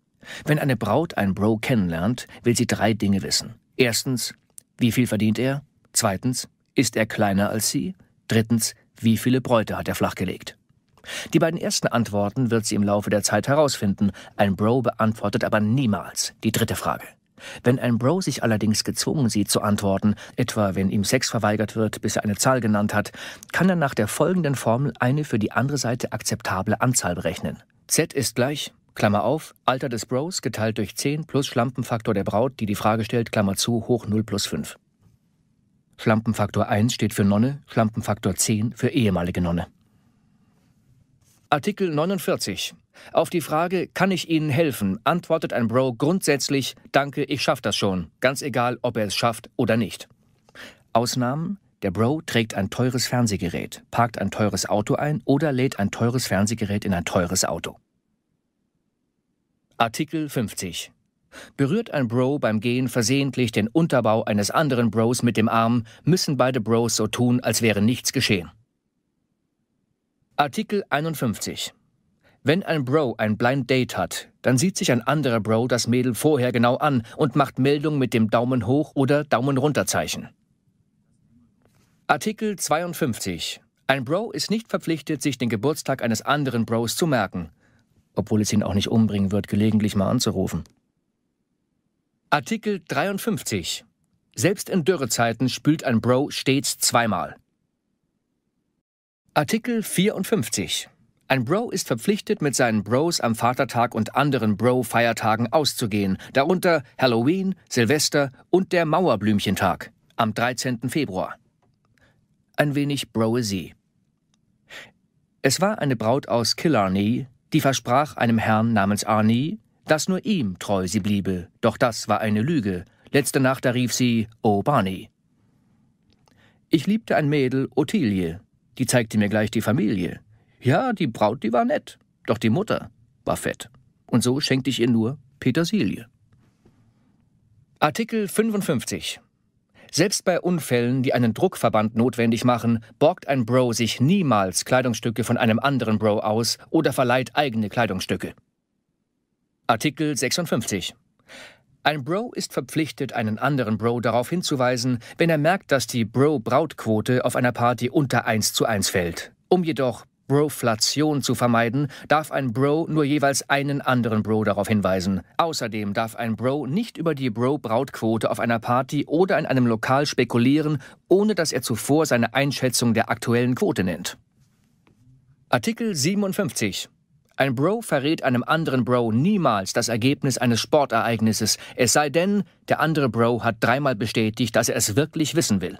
Wenn eine Braut einen Bro kennenlernt, will sie drei Dinge wissen. Erstens, wie viel verdient er? Zweitens, ist er kleiner als sie? Drittens, wie viele Bräute hat er flachgelegt? Die beiden ersten Antworten wird sie im Laufe der Zeit herausfinden. Ein Bro beantwortet aber niemals die dritte Frage. Wenn ein Bro sich allerdings gezwungen sieht zu antworten, etwa wenn ihm Sex verweigert wird, bis er eine Zahl genannt hat, kann er nach der folgenden Formel eine für die andere Seite akzeptable Anzahl berechnen. Z ist gleich, Klammer auf, Alter des Bros geteilt durch 10 plus Schlampenfaktor der Braut, die die Frage stellt, Klammer zu, hoch 0 plus 5. Schlampenfaktor 1 steht für Nonne, Schlampenfaktor 10 für ehemalige Nonne. Artikel 49. Auf die Frage, kann ich Ihnen helfen, antwortet ein Bro grundsätzlich, danke, ich schaff das schon, ganz egal, ob er es schafft oder nicht. Ausnahmen? Der Bro trägt ein teures Fernsehgerät, parkt ein teures Auto ein oder lädt ein teures Fernsehgerät in ein teures Auto. Artikel 50. Berührt ein Bro beim Gehen versehentlich den Unterbau eines anderen Bros mit dem Arm, müssen beide Bros so tun, als wäre nichts geschehen. Artikel 51. Wenn ein Bro ein Blind Date hat, dann sieht sich ein anderer Bro das Mädel vorher genau an und macht Meldung mit dem Daumen hoch oder Daumen runter Zeichen. Artikel 52. Ein Bro ist nicht verpflichtet, sich den Geburtstag eines anderen Bros zu merken, obwohl es ihn auch nicht umbringen wird, gelegentlich mal anzurufen. Artikel 53. Selbst in Dürrezeiten spült ein Bro stets zweimal. Artikel 54. Ein Bro ist verpflichtet, mit seinen Bros am Vatertag und anderen Bro-Feiertagen auszugehen, darunter Halloween, Silvester und der Mauerblümchentag am 13. Februar. Ein wenig Broesie. Es war eine Braut aus Killarney, die versprach einem Herrn namens Arnie, dass nur ihm treu sie bliebe, doch das war eine Lüge. Letzte Nacht da rief sie, O Barney. Ich liebte ein Mädel, Ottilie, die zeigte mir gleich die Familie. Ja, die Braut, die war nett, doch die Mutter war fett. Und so schenkte ich ihr nur Petersilie. Artikel 55. Selbst bei Unfällen, die einen Druckverband notwendig machen, borgt ein Bro sich niemals Kleidungsstücke von einem anderen Bro aus oder verleiht eigene Kleidungsstücke. Artikel 56. Ein Bro ist verpflichtet, einen anderen Bro darauf hinzuweisen, wenn er merkt, dass die Bro-Brautquote auf einer Party unter 1 zu 1 fällt. Um jedoch Broflation zu vermeiden, darf ein Bro nur jeweils einen anderen Bro darauf hinweisen. Außerdem darf ein Bro nicht über die Bro-Brautquote auf einer Party oder in einem Lokal spekulieren, ohne dass er zuvor seine Einschätzung der aktuellen Quote nennt. Artikel 57 ein Bro verrät einem anderen Bro niemals das Ergebnis eines Sportereignisses, es sei denn, der andere Bro hat dreimal bestätigt, dass er es wirklich wissen will.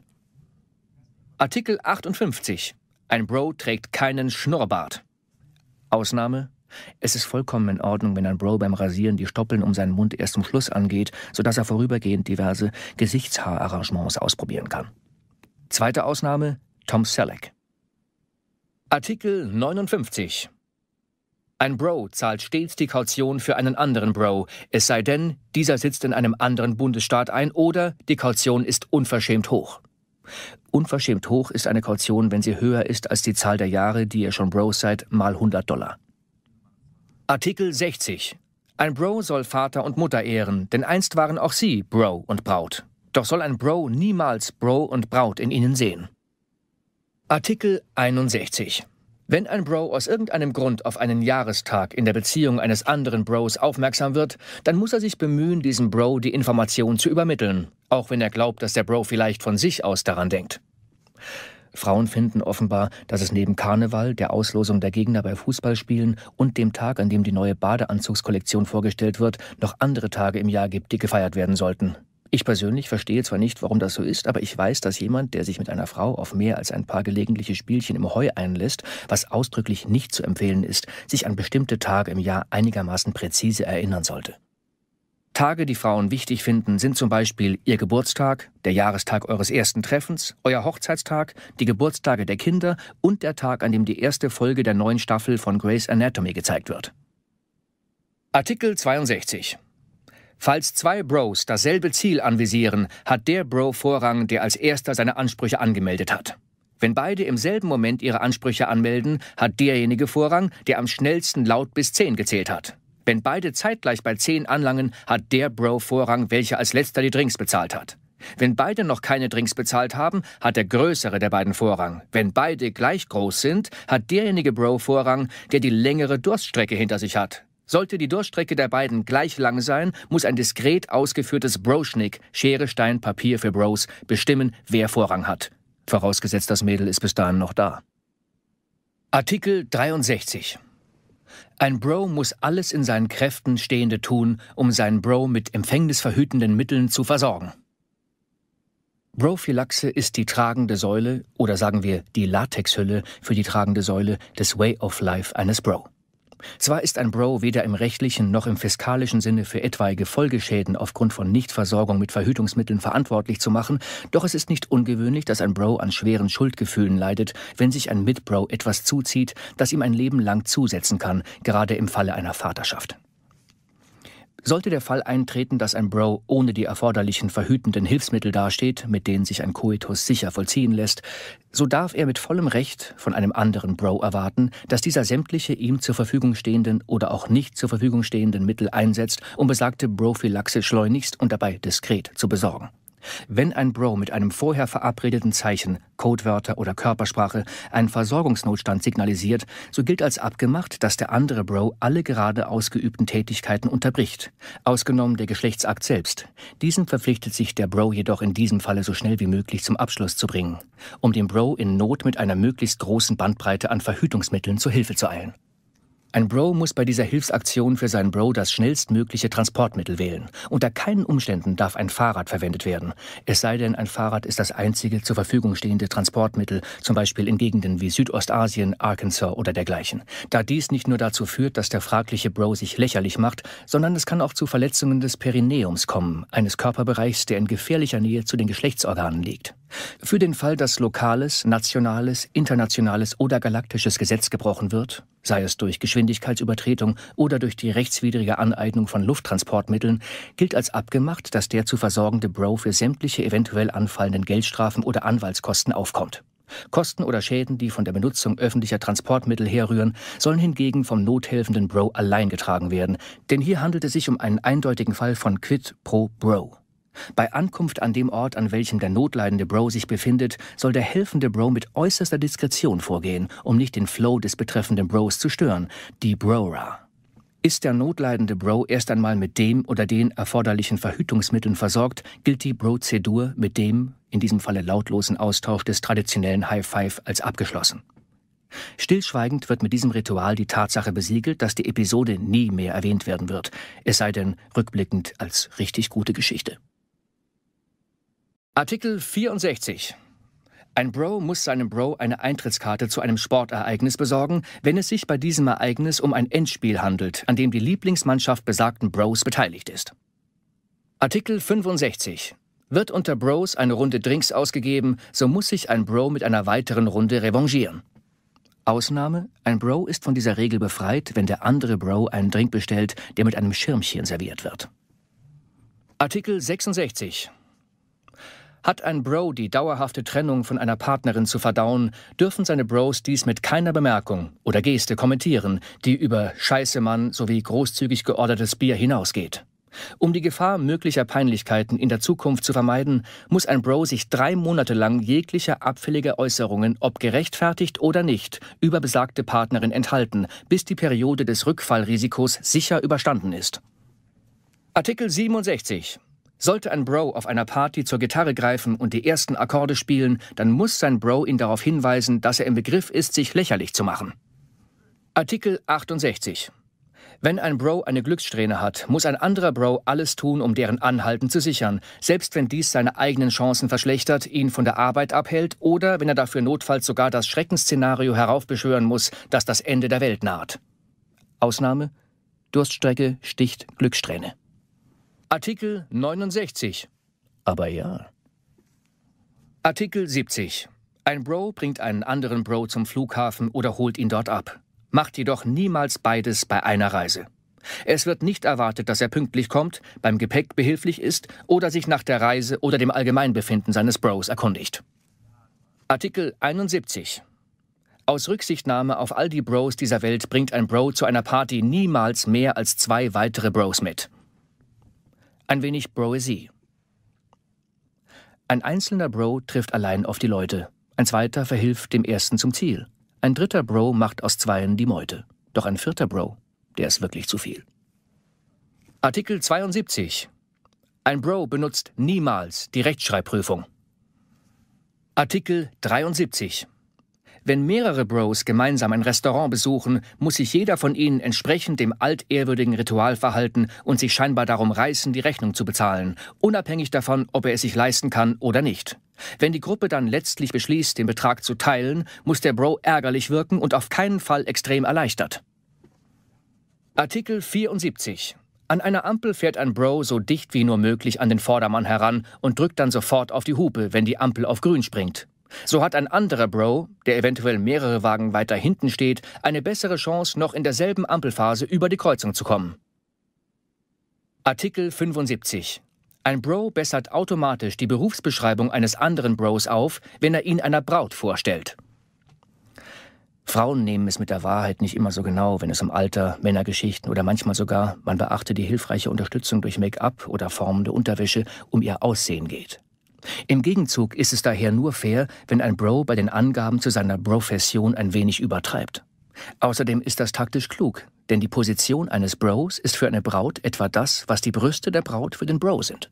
Artikel 58. Ein Bro trägt keinen Schnurrbart. Ausnahme? Es ist vollkommen in Ordnung, wenn ein Bro beim Rasieren die Stoppeln um seinen Mund erst zum Schluss angeht, sodass er vorübergehend diverse Gesichtshaararrangements ausprobieren kann. Zweite Ausnahme: Tom Selleck. Artikel 59. Ein Bro zahlt stets die Kaution für einen anderen Bro, es sei denn, dieser sitzt in einem anderen Bundesstaat ein oder die Kaution ist unverschämt hoch. Unverschämt hoch ist eine Kaution, wenn sie höher ist als die Zahl der Jahre, die ihr schon Bros seid, mal 100 Dollar. Artikel 60. Ein Bro soll Vater und Mutter ehren, denn einst waren auch sie Bro und Braut. Doch soll ein Bro niemals Bro und Braut in ihnen sehen. Artikel 61. Wenn ein Bro aus irgendeinem Grund auf einen Jahrestag in der Beziehung eines anderen Bros aufmerksam wird, dann muss er sich bemühen, diesem Bro die Information zu übermitteln, auch wenn er glaubt, dass der Bro vielleicht von sich aus daran denkt. Frauen finden offenbar, dass es neben Karneval, der Auslosung der Gegner bei Fußballspielen und dem Tag, an dem die neue Badeanzugskollektion vorgestellt wird, noch andere Tage im Jahr gibt, die gefeiert werden sollten. Ich persönlich verstehe zwar nicht, warum das so ist, aber ich weiß, dass jemand, der sich mit einer Frau auf mehr als ein paar gelegentliche Spielchen im Heu einlässt, was ausdrücklich nicht zu empfehlen ist, sich an bestimmte Tage im Jahr einigermaßen präzise erinnern sollte. Tage, die Frauen wichtig finden, sind zum Beispiel ihr Geburtstag, der Jahrestag eures ersten Treffens, euer Hochzeitstag, die Geburtstage der Kinder und der Tag, an dem die erste Folge der neuen Staffel von Grey's Anatomy gezeigt wird. Artikel 62 Falls zwei Bros dasselbe Ziel anvisieren, hat der Bro Vorrang, der als erster seine Ansprüche angemeldet hat. Wenn beide im selben Moment ihre Ansprüche anmelden, hat derjenige Vorrang, der am schnellsten laut bis 10 gezählt hat. Wenn beide zeitgleich bei 10 anlangen, hat der Bro Vorrang, welcher als letzter die Drinks bezahlt hat. Wenn beide noch keine Drinks bezahlt haben, hat der größere der beiden Vorrang. Wenn beide gleich groß sind, hat derjenige Bro Vorrang, der die längere Durststrecke hinter sich hat. Sollte die Durchstrecke der beiden gleich lang sein, muss ein diskret ausgeführtes Broschnick, Schere, Stein, Papier für Bros, bestimmen, wer Vorrang hat. Vorausgesetzt, das Mädel ist bis dahin noch da. Artikel 63 ein Bro muss alles in seinen Kräften Stehende tun, um seinen Bro mit empfängnisverhütenden Mitteln zu versorgen. Brophylaxe ist die tragende Säule oder sagen wir die Latexhülle für die tragende Säule des Way of Life eines Bro. Zwar ist ein Bro weder im rechtlichen noch im fiskalischen Sinne für etwaige Folgeschäden aufgrund von Nichtversorgung mit Verhütungsmitteln verantwortlich zu machen, doch es ist nicht ungewöhnlich, dass ein Bro an schweren Schuldgefühlen leidet, wenn sich ein Mitbro etwas zuzieht, das ihm ein Leben lang zusetzen kann, gerade im Falle einer Vaterschaft. Sollte der Fall eintreten, dass ein Bro ohne die erforderlichen verhütenden Hilfsmittel dasteht, mit denen sich ein Koitus sicher vollziehen lässt, so darf er mit vollem Recht von einem anderen Bro erwarten, dass dieser sämtliche ihm zur Verfügung stehenden oder auch nicht zur Verfügung stehenden Mittel einsetzt, um besagte Brophylaxe schleunigst und dabei diskret zu besorgen. Wenn ein Bro mit einem vorher verabredeten Zeichen, Codewörter oder Körpersprache einen Versorgungsnotstand signalisiert, so gilt als abgemacht, dass der andere Bro alle gerade ausgeübten Tätigkeiten unterbricht, ausgenommen der Geschlechtsakt selbst. Diesen verpflichtet sich der Bro jedoch in diesem Falle so schnell wie möglich zum Abschluss zu bringen, um dem Bro in Not mit einer möglichst großen Bandbreite an Verhütungsmitteln zur Hilfe zu eilen. Ein Bro muss bei dieser Hilfsaktion für seinen Bro das schnellstmögliche Transportmittel wählen. Unter keinen Umständen darf ein Fahrrad verwendet werden. Es sei denn, ein Fahrrad ist das einzige zur Verfügung stehende Transportmittel, zum Beispiel in Gegenden wie Südostasien, Arkansas oder dergleichen. Da dies nicht nur dazu führt, dass der fragliche Bro sich lächerlich macht, sondern es kann auch zu Verletzungen des Perineums kommen, eines Körperbereichs, der in gefährlicher Nähe zu den Geschlechtsorganen liegt. Für den Fall, dass lokales, nationales, internationales oder galaktisches Gesetz gebrochen wird, sei es durch Geschwindigkeitsübertretung oder durch die rechtswidrige Aneignung von Lufttransportmitteln, gilt als abgemacht, dass der zu versorgende Bro für sämtliche eventuell anfallenden Geldstrafen oder Anwaltskosten aufkommt. Kosten oder Schäden, die von der Benutzung öffentlicher Transportmittel herrühren, sollen hingegen vom nothelfenden Bro allein getragen werden, denn hier handelt es sich um einen eindeutigen Fall von Quid pro Bro. Bei Ankunft an dem Ort, an welchem der notleidende Bro sich befindet, soll der helfende Bro mit äußerster Diskretion vorgehen, um nicht den Flow des betreffenden Bros zu stören, die Brora. Ist der notleidende Bro erst einmal mit dem oder den erforderlichen Verhütungsmitteln versorgt, gilt die Prozedur mit dem, in diesem Falle lautlosen Austausch des traditionellen High Five als abgeschlossen. Stillschweigend wird mit diesem Ritual die Tatsache besiegelt, dass die Episode nie mehr erwähnt werden wird, es sei denn rückblickend als richtig gute Geschichte. Artikel 64. Ein Bro muss seinem Bro eine Eintrittskarte zu einem Sportereignis besorgen, wenn es sich bei diesem Ereignis um ein Endspiel handelt, an dem die Lieblingsmannschaft besagten Bros beteiligt ist. Artikel 65. Wird unter Bros eine Runde Drinks ausgegeben, so muss sich ein Bro mit einer weiteren Runde revanchieren. Ausnahme, ein Bro ist von dieser Regel befreit, wenn der andere Bro einen Drink bestellt, der mit einem Schirmchen serviert wird. Artikel 66. Hat ein Bro die dauerhafte Trennung von einer Partnerin zu verdauen, dürfen seine Bros dies mit keiner Bemerkung oder Geste kommentieren, die über Scheiße Mann sowie großzügig geordertes Bier hinausgeht. Um die Gefahr möglicher Peinlichkeiten in der Zukunft zu vermeiden, muss ein Bro sich drei Monate lang jeglicher abfälliger Äußerungen, ob gerechtfertigt oder nicht, über besagte Partnerin enthalten, bis die Periode des Rückfallrisikos sicher überstanden ist. Artikel 67 sollte ein Bro auf einer Party zur Gitarre greifen und die ersten Akkorde spielen, dann muss sein Bro ihn darauf hinweisen, dass er im Begriff ist, sich lächerlich zu machen. Artikel 68. Wenn ein Bro eine Glückssträhne hat, muss ein anderer Bro alles tun, um deren Anhalten zu sichern, selbst wenn dies seine eigenen Chancen verschlechtert, ihn von der Arbeit abhält oder wenn er dafür notfalls sogar das Schreckensszenario heraufbeschwören muss, dass das Ende der Welt naht. Ausnahme Durststrecke sticht Glückssträhne. Artikel 69. Aber ja. Artikel 70. Ein Bro bringt einen anderen Bro zum Flughafen oder holt ihn dort ab. Macht jedoch niemals beides bei einer Reise. Es wird nicht erwartet, dass er pünktlich kommt, beim Gepäck behilflich ist oder sich nach der Reise oder dem Allgemeinbefinden seines Bros erkundigt. Artikel 71. Aus Rücksichtnahme auf all die Bros dieser Welt bringt ein Bro zu einer Party niemals mehr als zwei weitere Bros mit. Ein wenig Broesie. Ein einzelner Bro trifft allein auf die Leute. Ein zweiter verhilft dem ersten zum Ziel. Ein dritter Bro macht aus zweien die Meute. Doch ein vierter Bro, der ist wirklich zu viel. Artikel 72. Ein Bro benutzt niemals die Rechtschreibprüfung. Artikel 73. Wenn mehrere Bros gemeinsam ein Restaurant besuchen, muss sich jeder von ihnen entsprechend dem altehrwürdigen Ritual verhalten und sich scheinbar darum reißen, die Rechnung zu bezahlen, unabhängig davon, ob er es sich leisten kann oder nicht. Wenn die Gruppe dann letztlich beschließt, den Betrag zu teilen, muss der Bro ärgerlich wirken und auf keinen Fall extrem erleichtert. Artikel 74. An einer Ampel fährt ein Bro so dicht wie nur möglich an den Vordermann heran und drückt dann sofort auf die Hupe, wenn die Ampel auf grün springt. So hat ein anderer Bro, der eventuell mehrere Wagen weiter hinten steht, eine bessere Chance, noch in derselben Ampelphase über die Kreuzung zu kommen. Artikel 75. Ein Bro bessert automatisch die Berufsbeschreibung eines anderen Bros auf, wenn er ihn einer Braut vorstellt. Frauen nehmen es mit der Wahrheit nicht immer so genau, wenn es um Alter, Männergeschichten oder manchmal sogar, man beachte die hilfreiche Unterstützung durch Make-up oder formende Unterwäsche, um ihr Aussehen geht. Im Gegenzug ist es daher nur fair, wenn ein Bro bei den Angaben zu seiner Profession ein wenig übertreibt. Außerdem ist das taktisch klug, denn die Position eines Bros ist für eine Braut etwa das, was die Brüste der Braut für den Bro sind.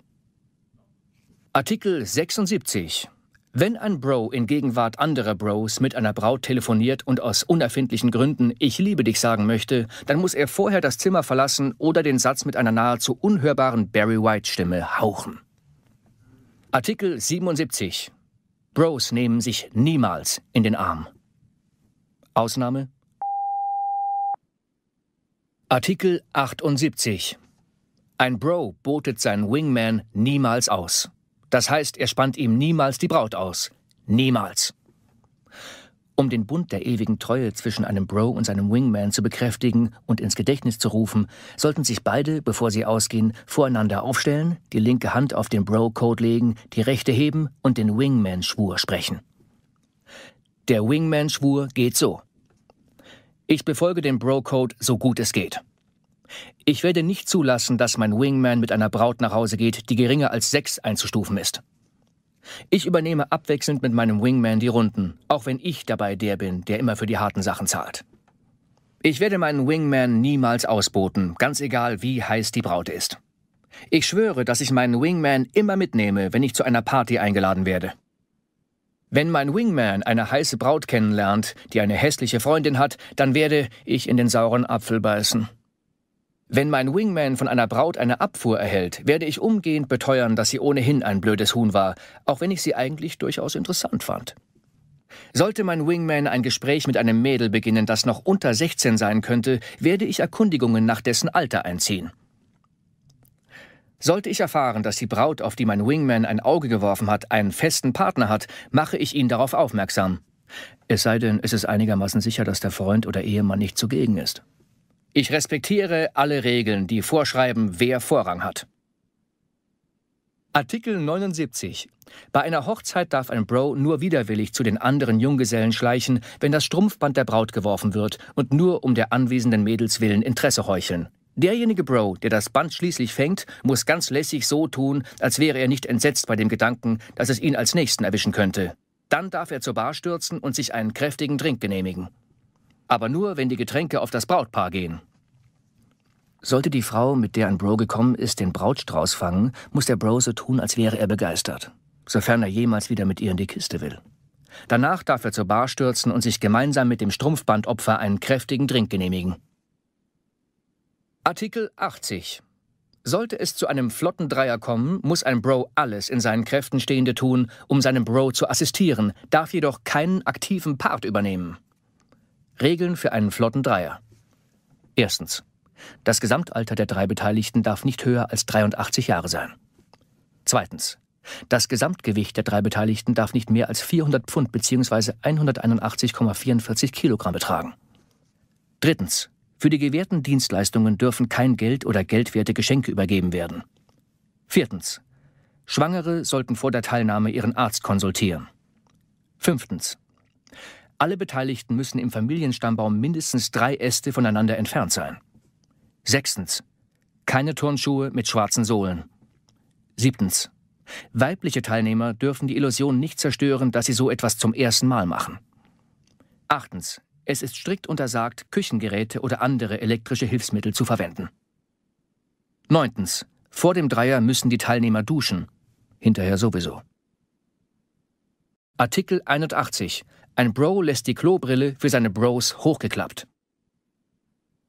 Artikel 76 wenn ein Bro in Gegenwart anderer Bros mit einer Braut telefoniert und aus unerfindlichen Gründen Ich liebe dich sagen möchte, dann muss er vorher das Zimmer verlassen oder den Satz mit einer nahezu unhörbaren Barry White Stimme hauchen. Artikel 77. Bros nehmen sich niemals in den Arm. Ausnahme? Artikel 78. Ein Bro botet seinen Wingman niemals aus. Das heißt, er spannt ihm niemals die Braut aus. Niemals. Um den Bund der ewigen Treue zwischen einem Bro und seinem Wingman zu bekräftigen und ins Gedächtnis zu rufen, sollten sich beide, bevor sie ausgehen, voreinander aufstellen, die linke Hand auf den Bro-Code legen, die rechte heben und den Wingman-Schwur sprechen. Der Wingman-Schwur geht so. Ich befolge den Bro-Code so gut es geht. Ich werde nicht zulassen, dass mein Wingman mit einer Braut nach Hause geht, die geringer als sechs einzustufen ist. Ich übernehme abwechselnd mit meinem Wingman die Runden, auch wenn ich dabei der bin, der immer für die harten Sachen zahlt. Ich werde meinen Wingman niemals ausboten, ganz egal wie heiß die Braut ist. Ich schwöre, dass ich meinen Wingman immer mitnehme, wenn ich zu einer Party eingeladen werde. Wenn mein Wingman eine heiße Braut kennenlernt, die eine hässliche Freundin hat, dann werde ich in den sauren Apfel beißen. Wenn mein Wingman von einer Braut eine Abfuhr erhält, werde ich umgehend beteuern, dass sie ohnehin ein blödes Huhn war, auch wenn ich sie eigentlich durchaus interessant fand. Sollte mein Wingman ein Gespräch mit einem Mädel beginnen, das noch unter 16 sein könnte, werde ich Erkundigungen nach dessen Alter einziehen. Sollte ich erfahren, dass die Braut, auf die mein Wingman ein Auge geworfen hat, einen festen Partner hat, mache ich ihn darauf aufmerksam. Es sei denn, es ist einigermaßen sicher, dass der Freund oder Ehemann nicht zugegen ist. Ich respektiere alle Regeln, die vorschreiben, wer Vorrang hat. Artikel 79. Bei einer Hochzeit darf ein Bro nur widerwillig zu den anderen Junggesellen schleichen, wenn das Strumpfband der Braut geworfen wird und nur um der anwesenden Mädels willen Interesse heucheln. Derjenige Bro, der das Band schließlich fängt, muss ganz lässig so tun, als wäre er nicht entsetzt bei dem Gedanken, dass es ihn als Nächsten erwischen könnte. Dann darf er zur Bar stürzen und sich einen kräftigen Drink genehmigen aber nur, wenn die Getränke auf das Brautpaar gehen. Sollte die Frau, mit der ein Bro gekommen ist, den Brautstrauß fangen, muss der Bro so tun, als wäre er begeistert, sofern er jemals wieder mit ihr in die Kiste will. Danach darf er zur Bar stürzen und sich gemeinsam mit dem Strumpfbandopfer einen kräftigen Drink genehmigen. Artikel 80 sollte es zu einem flotten Dreier kommen, muss ein Bro alles in seinen Kräften Stehende tun, um seinem Bro zu assistieren, darf jedoch keinen aktiven Part übernehmen. Regeln für einen flotten Dreier. Erstens. Das Gesamtalter der drei Beteiligten darf nicht höher als 83 Jahre sein. Zweitens. Das Gesamtgewicht der drei Beteiligten darf nicht mehr als 400 Pfund bzw. 181,44 Kilogramm betragen. Drittens. Für die gewährten Dienstleistungen dürfen kein Geld oder geldwerte Geschenke übergeben werden. Viertens. Schwangere sollten vor der Teilnahme ihren Arzt konsultieren. Fünftens. Alle Beteiligten müssen im Familienstammbaum mindestens drei Äste voneinander entfernt sein. Sechstens. Keine Turnschuhe mit schwarzen Sohlen. Siebtens. Weibliche Teilnehmer dürfen die Illusion nicht zerstören, dass sie so etwas zum ersten Mal machen. Achtens. Es ist strikt untersagt, Küchengeräte oder andere elektrische Hilfsmittel zu verwenden. Neuntens. Vor dem Dreier müssen die Teilnehmer duschen. Hinterher sowieso. Artikel 81. Ein Bro lässt die Klobrille für seine Bros hochgeklappt.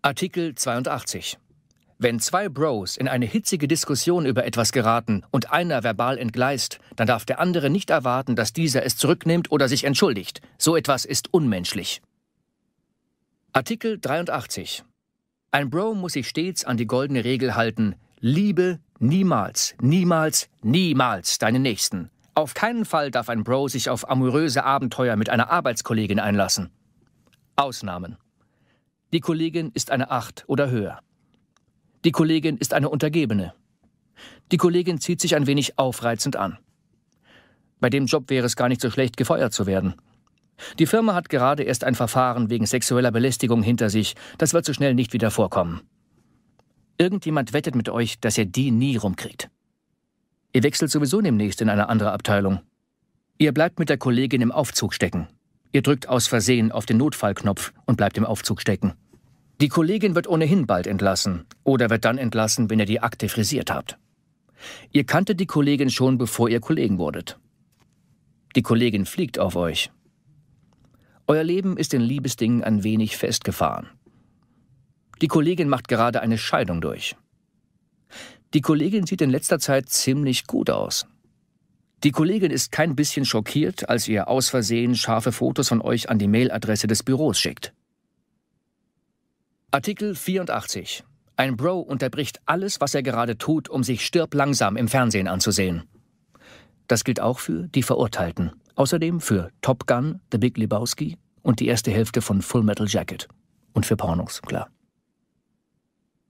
Artikel 82. Wenn zwei Bros in eine hitzige Diskussion über etwas geraten und einer verbal entgleist, dann darf der andere nicht erwarten, dass dieser es zurücknimmt oder sich entschuldigt. So etwas ist unmenschlich. Artikel 83. Ein Bro muss sich stets an die goldene Regel halten, liebe niemals, niemals, niemals deinen Nächsten. Auf keinen Fall darf ein Bro sich auf amoröse Abenteuer mit einer Arbeitskollegin einlassen. Ausnahmen. Die Kollegin ist eine Acht oder höher. Die Kollegin ist eine Untergebene. Die Kollegin zieht sich ein wenig aufreizend an. Bei dem Job wäre es gar nicht so schlecht, gefeuert zu werden. Die Firma hat gerade erst ein Verfahren wegen sexueller Belästigung hinter sich. Das wird so schnell nicht wieder vorkommen. Irgendjemand wettet mit euch, dass ihr die nie rumkriegt. Ihr wechselt sowieso demnächst in eine andere Abteilung. Ihr bleibt mit der Kollegin im Aufzug stecken. Ihr drückt aus Versehen auf den Notfallknopf und bleibt im Aufzug stecken. Die Kollegin wird ohnehin bald entlassen oder wird dann entlassen, wenn ihr die Akte frisiert habt. Ihr kanntet die Kollegin schon, bevor ihr Kollegen wurdet. Die Kollegin fliegt auf euch. Euer Leben ist in Liebesdingen ein wenig festgefahren. Die Kollegin macht gerade eine Scheidung durch. Die Kollegin sieht in letzter Zeit ziemlich gut aus. Die Kollegin ist kein bisschen schockiert, als ihr aus Versehen scharfe Fotos von euch an die Mailadresse des Büros schickt. Artikel 84. Ein Bro unterbricht alles, was er gerade tut, um sich stirb langsam im Fernsehen anzusehen. Das gilt auch für die Verurteilten. Außerdem für Top Gun, The Big Lebowski und die erste Hälfte von Full Metal Jacket. Und für Pornos, klar.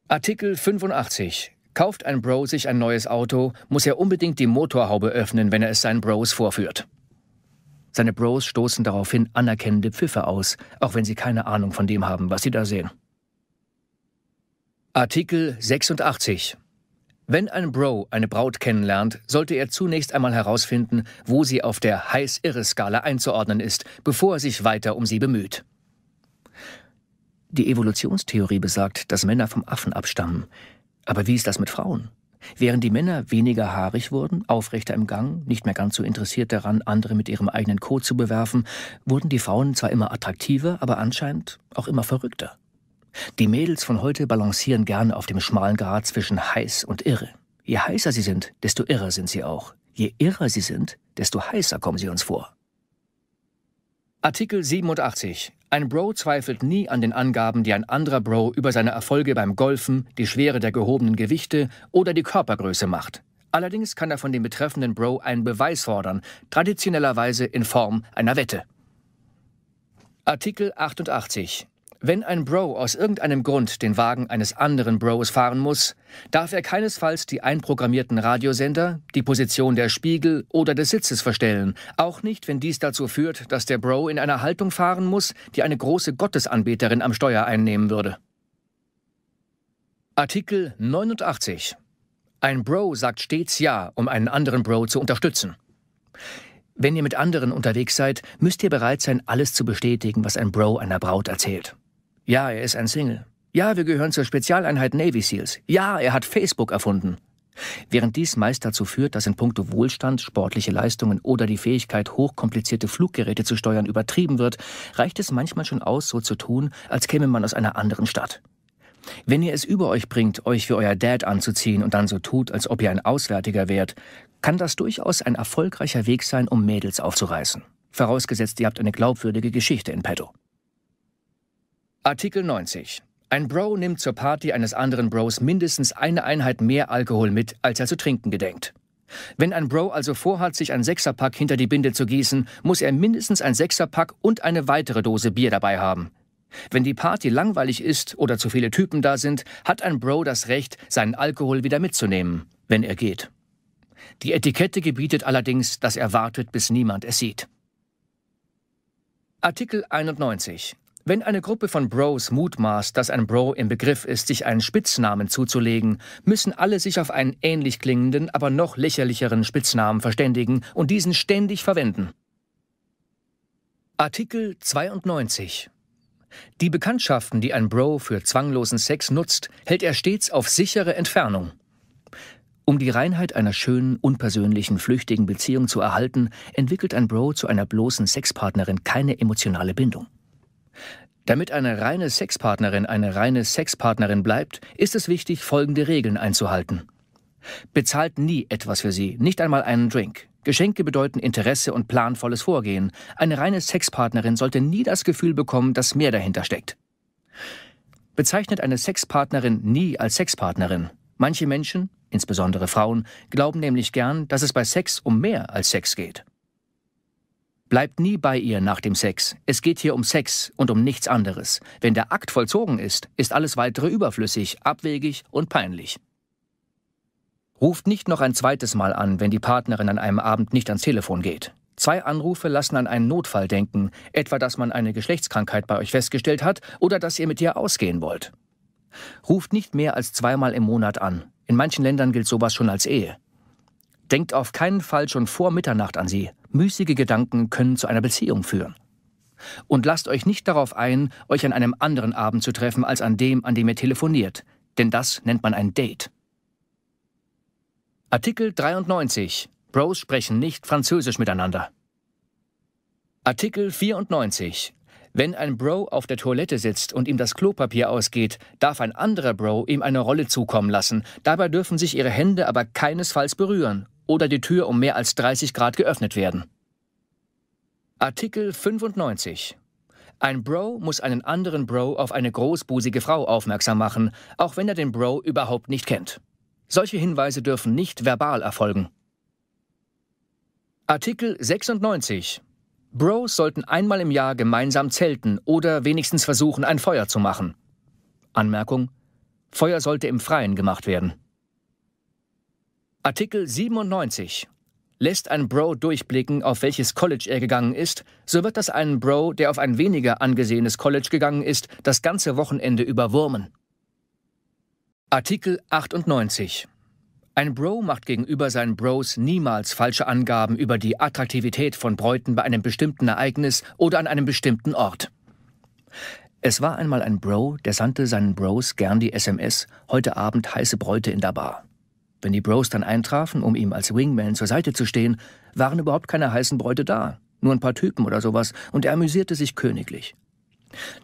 Artikel 85. Kauft ein Bro sich ein neues Auto, muss er unbedingt die Motorhaube öffnen, wenn er es seinen Bros vorführt. Seine Bros stoßen daraufhin anerkennende Pfiffe aus, auch wenn sie keine Ahnung von dem haben, was sie da sehen. Artikel 86. Wenn ein Bro eine Braut kennenlernt, sollte er zunächst einmal herausfinden, wo sie auf der Heiß-Irre-Skala einzuordnen ist, bevor er sich weiter um sie bemüht. Die Evolutionstheorie besagt, dass Männer vom Affen abstammen. Aber wie ist das mit Frauen? Während die Männer weniger haarig wurden, aufrechter im Gang, nicht mehr ganz so interessiert daran, andere mit ihrem eigenen Kot zu bewerfen, wurden die Frauen zwar immer attraktiver, aber anscheinend auch immer verrückter. Die Mädels von heute balancieren gerne auf dem schmalen Grat zwischen heiß und irre. Je heißer sie sind, desto irrer sind sie auch. Je irrer sie sind, desto heißer kommen sie uns vor. Artikel 87. Ein Bro zweifelt nie an den Angaben, die ein anderer Bro über seine Erfolge beim Golfen, die Schwere der gehobenen Gewichte oder die Körpergröße macht. Allerdings kann er von dem betreffenden Bro einen Beweis fordern, traditionellerweise in Form einer Wette. Artikel 88. Wenn ein Bro aus irgendeinem Grund den Wagen eines anderen Bros fahren muss, darf er keinesfalls die einprogrammierten Radiosender, die Position der Spiegel oder des Sitzes verstellen, auch nicht, wenn dies dazu führt, dass der Bro in einer Haltung fahren muss, die eine große Gottesanbeterin am Steuer einnehmen würde. Artikel 89 Ein Bro sagt stets Ja, um einen anderen Bro zu unterstützen. Wenn ihr mit anderen unterwegs seid, müsst ihr bereit sein, alles zu bestätigen, was ein Bro einer Braut erzählt. Ja, er ist ein Single. Ja, wir gehören zur Spezialeinheit Navy SEALs. Ja, er hat Facebook erfunden. Während dies meist dazu führt, dass in puncto Wohlstand, sportliche Leistungen oder die Fähigkeit, hochkomplizierte Fluggeräte zu steuern, übertrieben wird, reicht es manchmal schon aus, so zu tun, als käme man aus einer anderen Stadt. Wenn ihr es über euch bringt, euch für euer Dad anzuziehen und dann so tut, als ob ihr ein Auswärtiger wärt, kann das durchaus ein erfolgreicher Weg sein, um Mädels aufzureißen. Vorausgesetzt, ihr habt eine glaubwürdige Geschichte in petto. Artikel 90. Ein Bro nimmt zur Party eines anderen Bros mindestens eine Einheit mehr Alkohol mit, als er zu trinken gedenkt. Wenn ein Bro also vorhat, sich ein Sechserpack hinter die Binde zu gießen, muss er mindestens ein Sechserpack und eine weitere Dose Bier dabei haben. Wenn die Party langweilig ist oder zu viele Typen da sind, hat ein Bro das Recht, seinen Alkohol wieder mitzunehmen, wenn er geht. Die Etikette gebietet allerdings, dass er wartet, bis niemand es sieht. Artikel 91. Wenn eine Gruppe von Bros mutmaßt, dass ein Bro im Begriff ist, sich einen Spitznamen zuzulegen, müssen alle sich auf einen ähnlich klingenden, aber noch lächerlicheren Spitznamen verständigen und diesen ständig verwenden. Artikel 92 Die Bekanntschaften, die ein Bro für zwanglosen Sex nutzt, hält er stets auf sichere Entfernung. Um die Reinheit einer schönen, unpersönlichen, flüchtigen Beziehung zu erhalten, entwickelt ein Bro zu einer bloßen Sexpartnerin keine emotionale Bindung. Damit eine reine Sexpartnerin eine reine Sexpartnerin bleibt, ist es wichtig, folgende Regeln einzuhalten. Bezahlt nie etwas für sie, nicht einmal einen Drink. Geschenke bedeuten Interesse und planvolles Vorgehen. Eine reine Sexpartnerin sollte nie das Gefühl bekommen, dass mehr dahinter steckt. Bezeichnet eine Sexpartnerin nie als Sexpartnerin. Manche Menschen, insbesondere Frauen, glauben nämlich gern, dass es bei Sex um mehr als Sex geht. Bleibt nie bei ihr nach dem Sex. Es geht hier um Sex und um nichts anderes. Wenn der Akt vollzogen ist, ist alles weitere überflüssig, abwegig und peinlich. Ruft nicht noch ein zweites Mal an, wenn die Partnerin an einem Abend nicht ans Telefon geht. Zwei Anrufe lassen an einen Notfall denken, etwa dass man eine Geschlechtskrankheit bei euch festgestellt hat oder dass ihr mit ihr ausgehen wollt. Ruft nicht mehr als zweimal im Monat an. In manchen Ländern gilt sowas schon als Ehe. Denkt auf keinen Fall schon vor Mitternacht an sie. Müßige Gedanken können zu einer Beziehung führen. Und lasst euch nicht darauf ein, euch an einem anderen Abend zu treffen als an dem, an dem ihr telefoniert, denn das nennt man ein Date. Artikel 93. Bros sprechen nicht Französisch miteinander. Artikel 94. Wenn ein Bro auf der Toilette sitzt und ihm das Klopapier ausgeht, darf ein anderer Bro ihm eine Rolle zukommen lassen. Dabei dürfen sich ihre Hände aber keinesfalls berühren oder die Tür um mehr als 30 Grad geöffnet werden. Artikel 95. Ein Bro muss einen anderen Bro auf eine großbusige Frau aufmerksam machen, auch wenn er den Bro überhaupt nicht kennt. Solche Hinweise dürfen nicht verbal erfolgen. Artikel 96. Bros sollten einmal im Jahr gemeinsam zelten oder wenigstens versuchen, ein Feuer zu machen. Anmerkung: Feuer sollte im Freien gemacht werden. Artikel 97. Lässt ein Bro durchblicken, auf welches College er gegangen ist, so wird das einen Bro, der auf ein weniger angesehenes College gegangen ist, das ganze Wochenende überwurmen. Artikel 98. Ein Bro macht gegenüber seinen Bros niemals falsche Angaben über die Attraktivität von Bräuten bei einem bestimmten Ereignis oder an einem bestimmten Ort. Es war einmal ein Bro, der sandte seinen Bros gern die SMS, heute Abend heiße Bräute in der Bar. Wenn die Bros dann eintrafen, um ihm als Wingman zur Seite zu stehen, waren überhaupt keine heißen Bräute da, nur ein paar Typen oder sowas, und er amüsierte sich königlich.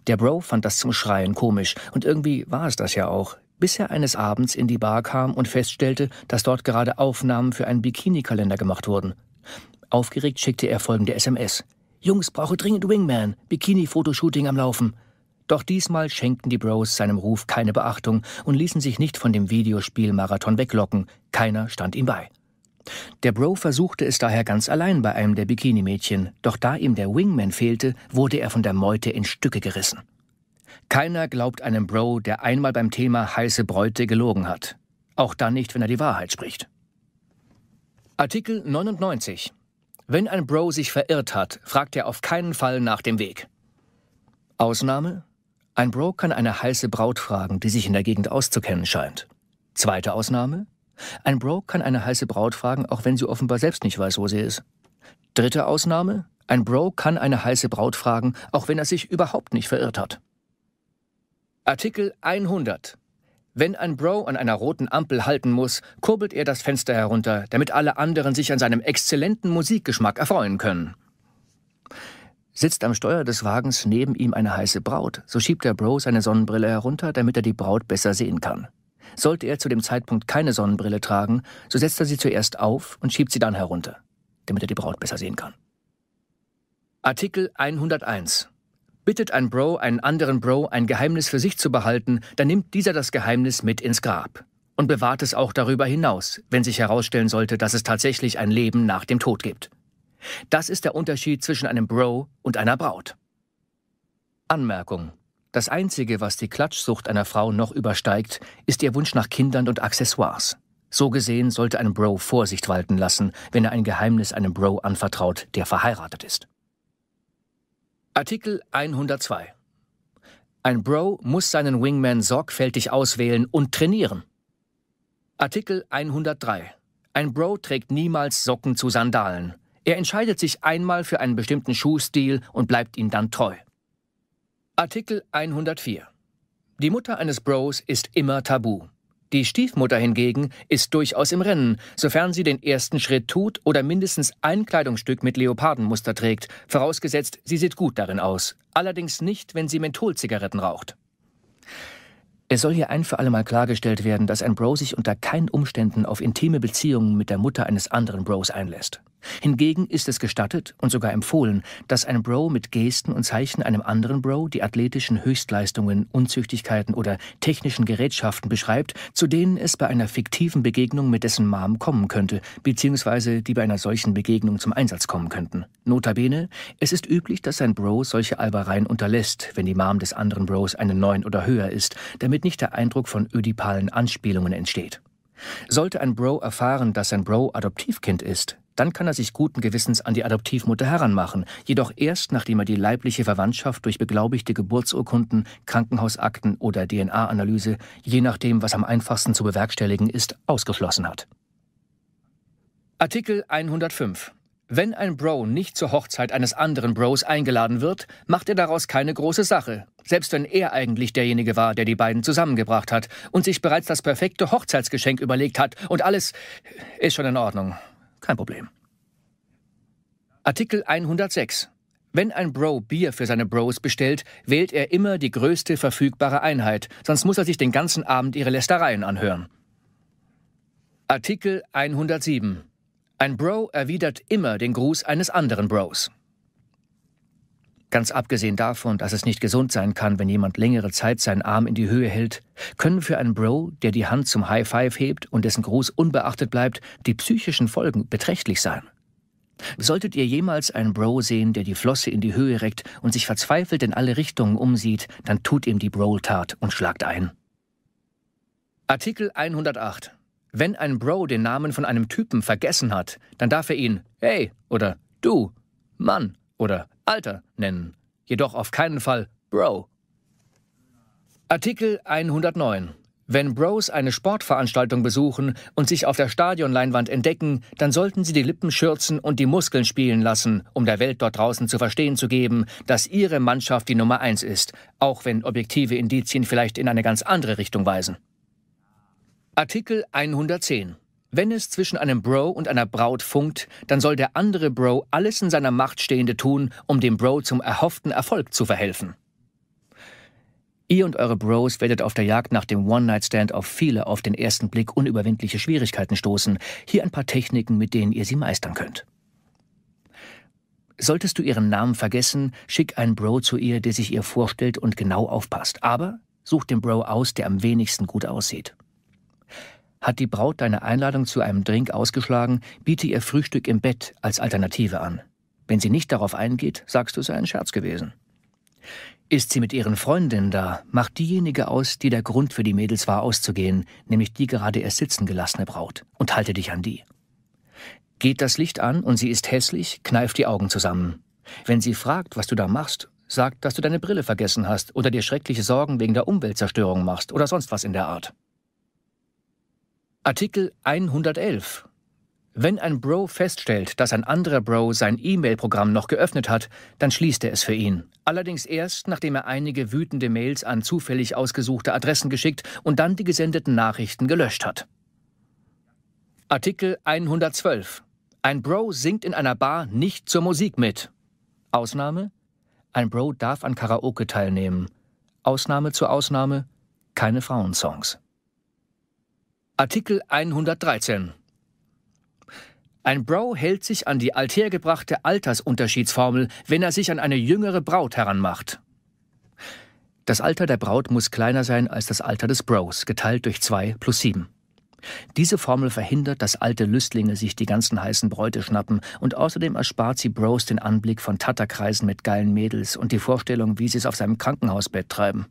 Der Bro fand das zum Schreien komisch, und irgendwie war es das ja auch, bis er eines Abends in die Bar kam und feststellte, dass dort gerade Aufnahmen für einen Bikini-Kalender gemacht wurden. Aufgeregt schickte er folgende SMS. Jungs, brauche dringend Wingman. Bikini-Fotoshooting am Laufen. Doch diesmal schenkten die Bros seinem Ruf keine Beachtung und ließen sich nicht von dem Videospielmarathon weglocken. Keiner stand ihm bei. Der Bro versuchte es daher ganz allein bei einem der Bikini-Mädchen, doch da ihm der Wingman fehlte, wurde er von der Meute in Stücke gerissen. Keiner glaubt einem Bro, der einmal beim Thema heiße Bräute gelogen hat. Auch dann nicht, wenn er die Wahrheit spricht. Artikel 99. Wenn ein Bro sich verirrt hat, fragt er auf keinen Fall nach dem Weg. Ausnahme? Ein Bro kann eine heiße Braut fragen, die sich in der Gegend auszukennen scheint. Zweite Ausnahme? Ein Bro kann eine heiße Braut fragen, auch wenn sie offenbar selbst nicht weiß, wo sie ist. Dritte Ausnahme? Ein Bro kann eine heiße Braut fragen, auch wenn er sich überhaupt nicht verirrt hat. Artikel 100. Wenn ein Bro an einer roten Ampel halten muss, kurbelt er das Fenster herunter, damit alle anderen sich an seinem exzellenten Musikgeschmack erfreuen können. Sitzt am Steuer des Wagens neben ihm eine heiße Braut, so schiebt der Bro seine Sonnenbrille herunter, damit er die Braut besser sehen kann. Sollte er zu dem Zeitpunkt keine Sonnenbrille tragen, so setzt er sie zuerst auf und schiebt sie dann herunter, damit er die Braut besser sehen kann. Artikel 101 Bittet ein Bro einen anderen Bro, ein Geheimnis für sich zu behalten, dann nimmt dieser das Geheimnis mit ins Grab und bewahrt es auch darüber hinaus, wenn sich herausstellen sollte, dass es tatsächlich ein Leben nach dem Tod gibt. Das ist der Unterschied zwischen einem Bro und einer Braut. Anmerkung. Das Einzige, was die Klatschsucht einer Frau noch übersteigt, ist ihr Wunsch nach Kindern und Accessoires. So gesehen sollte ein Bro Vorsicht walten lassen, wenn er ein Geheimnis einem Bro anvertraut, der verheiratet ist. Artikel 102. Ein Bro muss seinen Wingman sorgfältig auswählen und trainieren. Artikel 103. Ein Bro trägt niemals Socken zu Sandalen. Er entscheidet sich einmal für einen bestimmten Schuhstil und bleibt ihm dann treu. Artikel 104. Die Mutter eines Bros ist immer tabu. Die Stiefmutter hingegen ist durchaus im Rennen, sofern sie den ersten Schritt tut oder mindestens ein Kleidungsstück mit Leopardenmuster trägt, vorausgesetzt, sie sieht gut darin aus. Allerdings nicht, wenn sie Mentholzigaretten raucht. Es soll hier ein für allemal klargestellt werden, dass ein Bro sich unter keinen Umständen auf intime Beziehungen mit der Mutter eines anderen Bros einlässt. Hingegen ist es gestattet und sogar empfohlen, dass ein Bro mit Gesten und Zeichen einem anderen Bro die athletischen Höchstleistungen, Unzüchtigkeiten oder technischen Gerätschaften beschreibt, zu denen es bei einer fiktiven Begegnung mit dessen Mom kommen könnte, beziehungsweise die bei einer solchen Begegnung zum Einsatz kommen könnten. Notabene, es ist üblich, dass ein Bro solche Albereien unterlässt, wenn die Mom des anderen Bros eine neun oder höher ist, damit nicht der Eindruck von ödipalen Anspielungen entsteht. Sollte ein Bro erfahren, dass sein Bro Adoptivkind ist, dann kann er sich guten Gewissens an die Adoptivmutter heranmachen, jedoch erst nachdem er die leibliche Verwandtschaft durch beglaubigte Geburtsurkunden, Krankenhausakten oder DNA-Analyse, je nachdem, was am einfachsten zu bewerkstelligen ist, ausgeschlossen hat. Artikel 105 wenn ein Bro nicht zur Hochzeit eines anderen Bros eingeladen wird, macht er daraus keine große Sache, selbst wenn er eigentlich derjenige war, der die beiden zusammengebracht hat und sich bereits das perfekte Hochzeitsgeschenk überlegt hat und alles ist schon in Ordnung. Kein Problem. Artikel 106. Wenn ein Bro Bier für seine Bros bestellt, wählt er immer die größte verfügbare Einheit, sonst muss er sich den ganzen Abend ihre Lästereien anhören. Artikel 107. Ein Bro erwidert immer den Gruß eines anderen Bros. Ganz abgesehen davon, dass es nicht gesund sein kann, wenn jemand längere Zeit seinen Arm in die Höhe hält, können für einen Bro, der die Hand zum High Five hebt und dessen Gruß unbeachtet bleibt, die psychischen Folgen beträchtlich sein. Solltet ihr jemals einen Bro sehen, der die Flosse in die Höhe reckt und sich verzweifelt in alle Richtungen umsieht, dann tut ihm die Bro-Tat und schlagt ein. Artikel 108. Wenn ein Bro den Namen von einem Typen vergessen hat, dann darf er ihn Hey oder Du, Mann oder Alter nennen, jedoch auf keinen Fall Bro. Artikel 109. Wenn Bros eine Sportveranstaltung besuchen und sich auf der Stadionleinwand entdecken, dann sollten sie die Lippen schürzen und die Muskeln spielen lassen, um der Welt dort draußen zu verstehen zu geben, dass ihre Mannschaft die Nummer eins ist, auch wenn objektive Indizien vielleicht in eine ganz andere Richtung weisen. Artikel 110. Wenn es zwischen einem Bro und einer Braut funkt, dann soll der andere Bro alles in seiner Macht Stehende tun, um dem Bro zum erhofften Erfolg zu verhelfen. Ihr und eure Bros werdet auf der Jagd nach dem One-Night-Stand auf viele auf den ersten Blick unüberwindliche Schwierigkeiten stoßen. Hier ein paar Techniken, mit denen ihr sie meistern könnt. Solltest du ihren Namen vergessen, schick einen Bro zu ihr, der sich ihr vorstellt und genau aufpasst. Aber such den Bro aus, der am wenigsten gut aussieht. Hat die Braut deine Einladung zu einem Drink ausgeschlagen, biete ihr Frühstück im Bett als Alternative an. Wenn sie nicht darauf eingeht, sagst du, es sei ein Scherz gewesen. Ist sie mit ihren Freundinnen da, macht diejenige aus, die der Grund für die Mädels war, auszugehen, nämlich die gerade erst sitzen gelassene Braut, und halte dich an die. Geht das Licht an und sie ist hässlich, kneif die Augen zusammen. Wenn sie fragt, was du da machst, sag, dass du deine Brille vergessen hast oder dir schreckliche Sorgen wegen der Umweltzerstörung machst oder sonst was in der Art. Artikel 111. Wenn ein Bro feststellt, dass ein anderer Bro sein E-Mail-Programm noch geöffnet hat, dann schließt er es für ihn. Allerdings erst, nachdem er einige wütende Mails an zufällig ausgesuchte Adressen geschickt und dann die gesendeten Nachrichten gelöscht hat. Artikel 112. Ein Bro singt in einer Bar nicht zur Musik mit. Ausnahme? Ein Bro darf an Karaoke teilnehmen. Ausnahme zur Ausnahme? Keine Frauensongs. Artikel 113 Ein Bro hält sich an die althergebrachte Altersunterschiedsformel, wenn er sich an eine jüngere Braut heranmacht. Das Alter der Braut muss kleiner sein als das Alter des Bros, geteilt durch 2 plus 7. Diese Formel verhindert, dass alte Lüstlinge sich die ganzen heißen Bräute schnappen und außerdem erspart sie Bros den Anblick von Tatterkreisen mit geilen Mädels und die Vorstellung, wie sie es auf seinem Krankenhausbett treiben.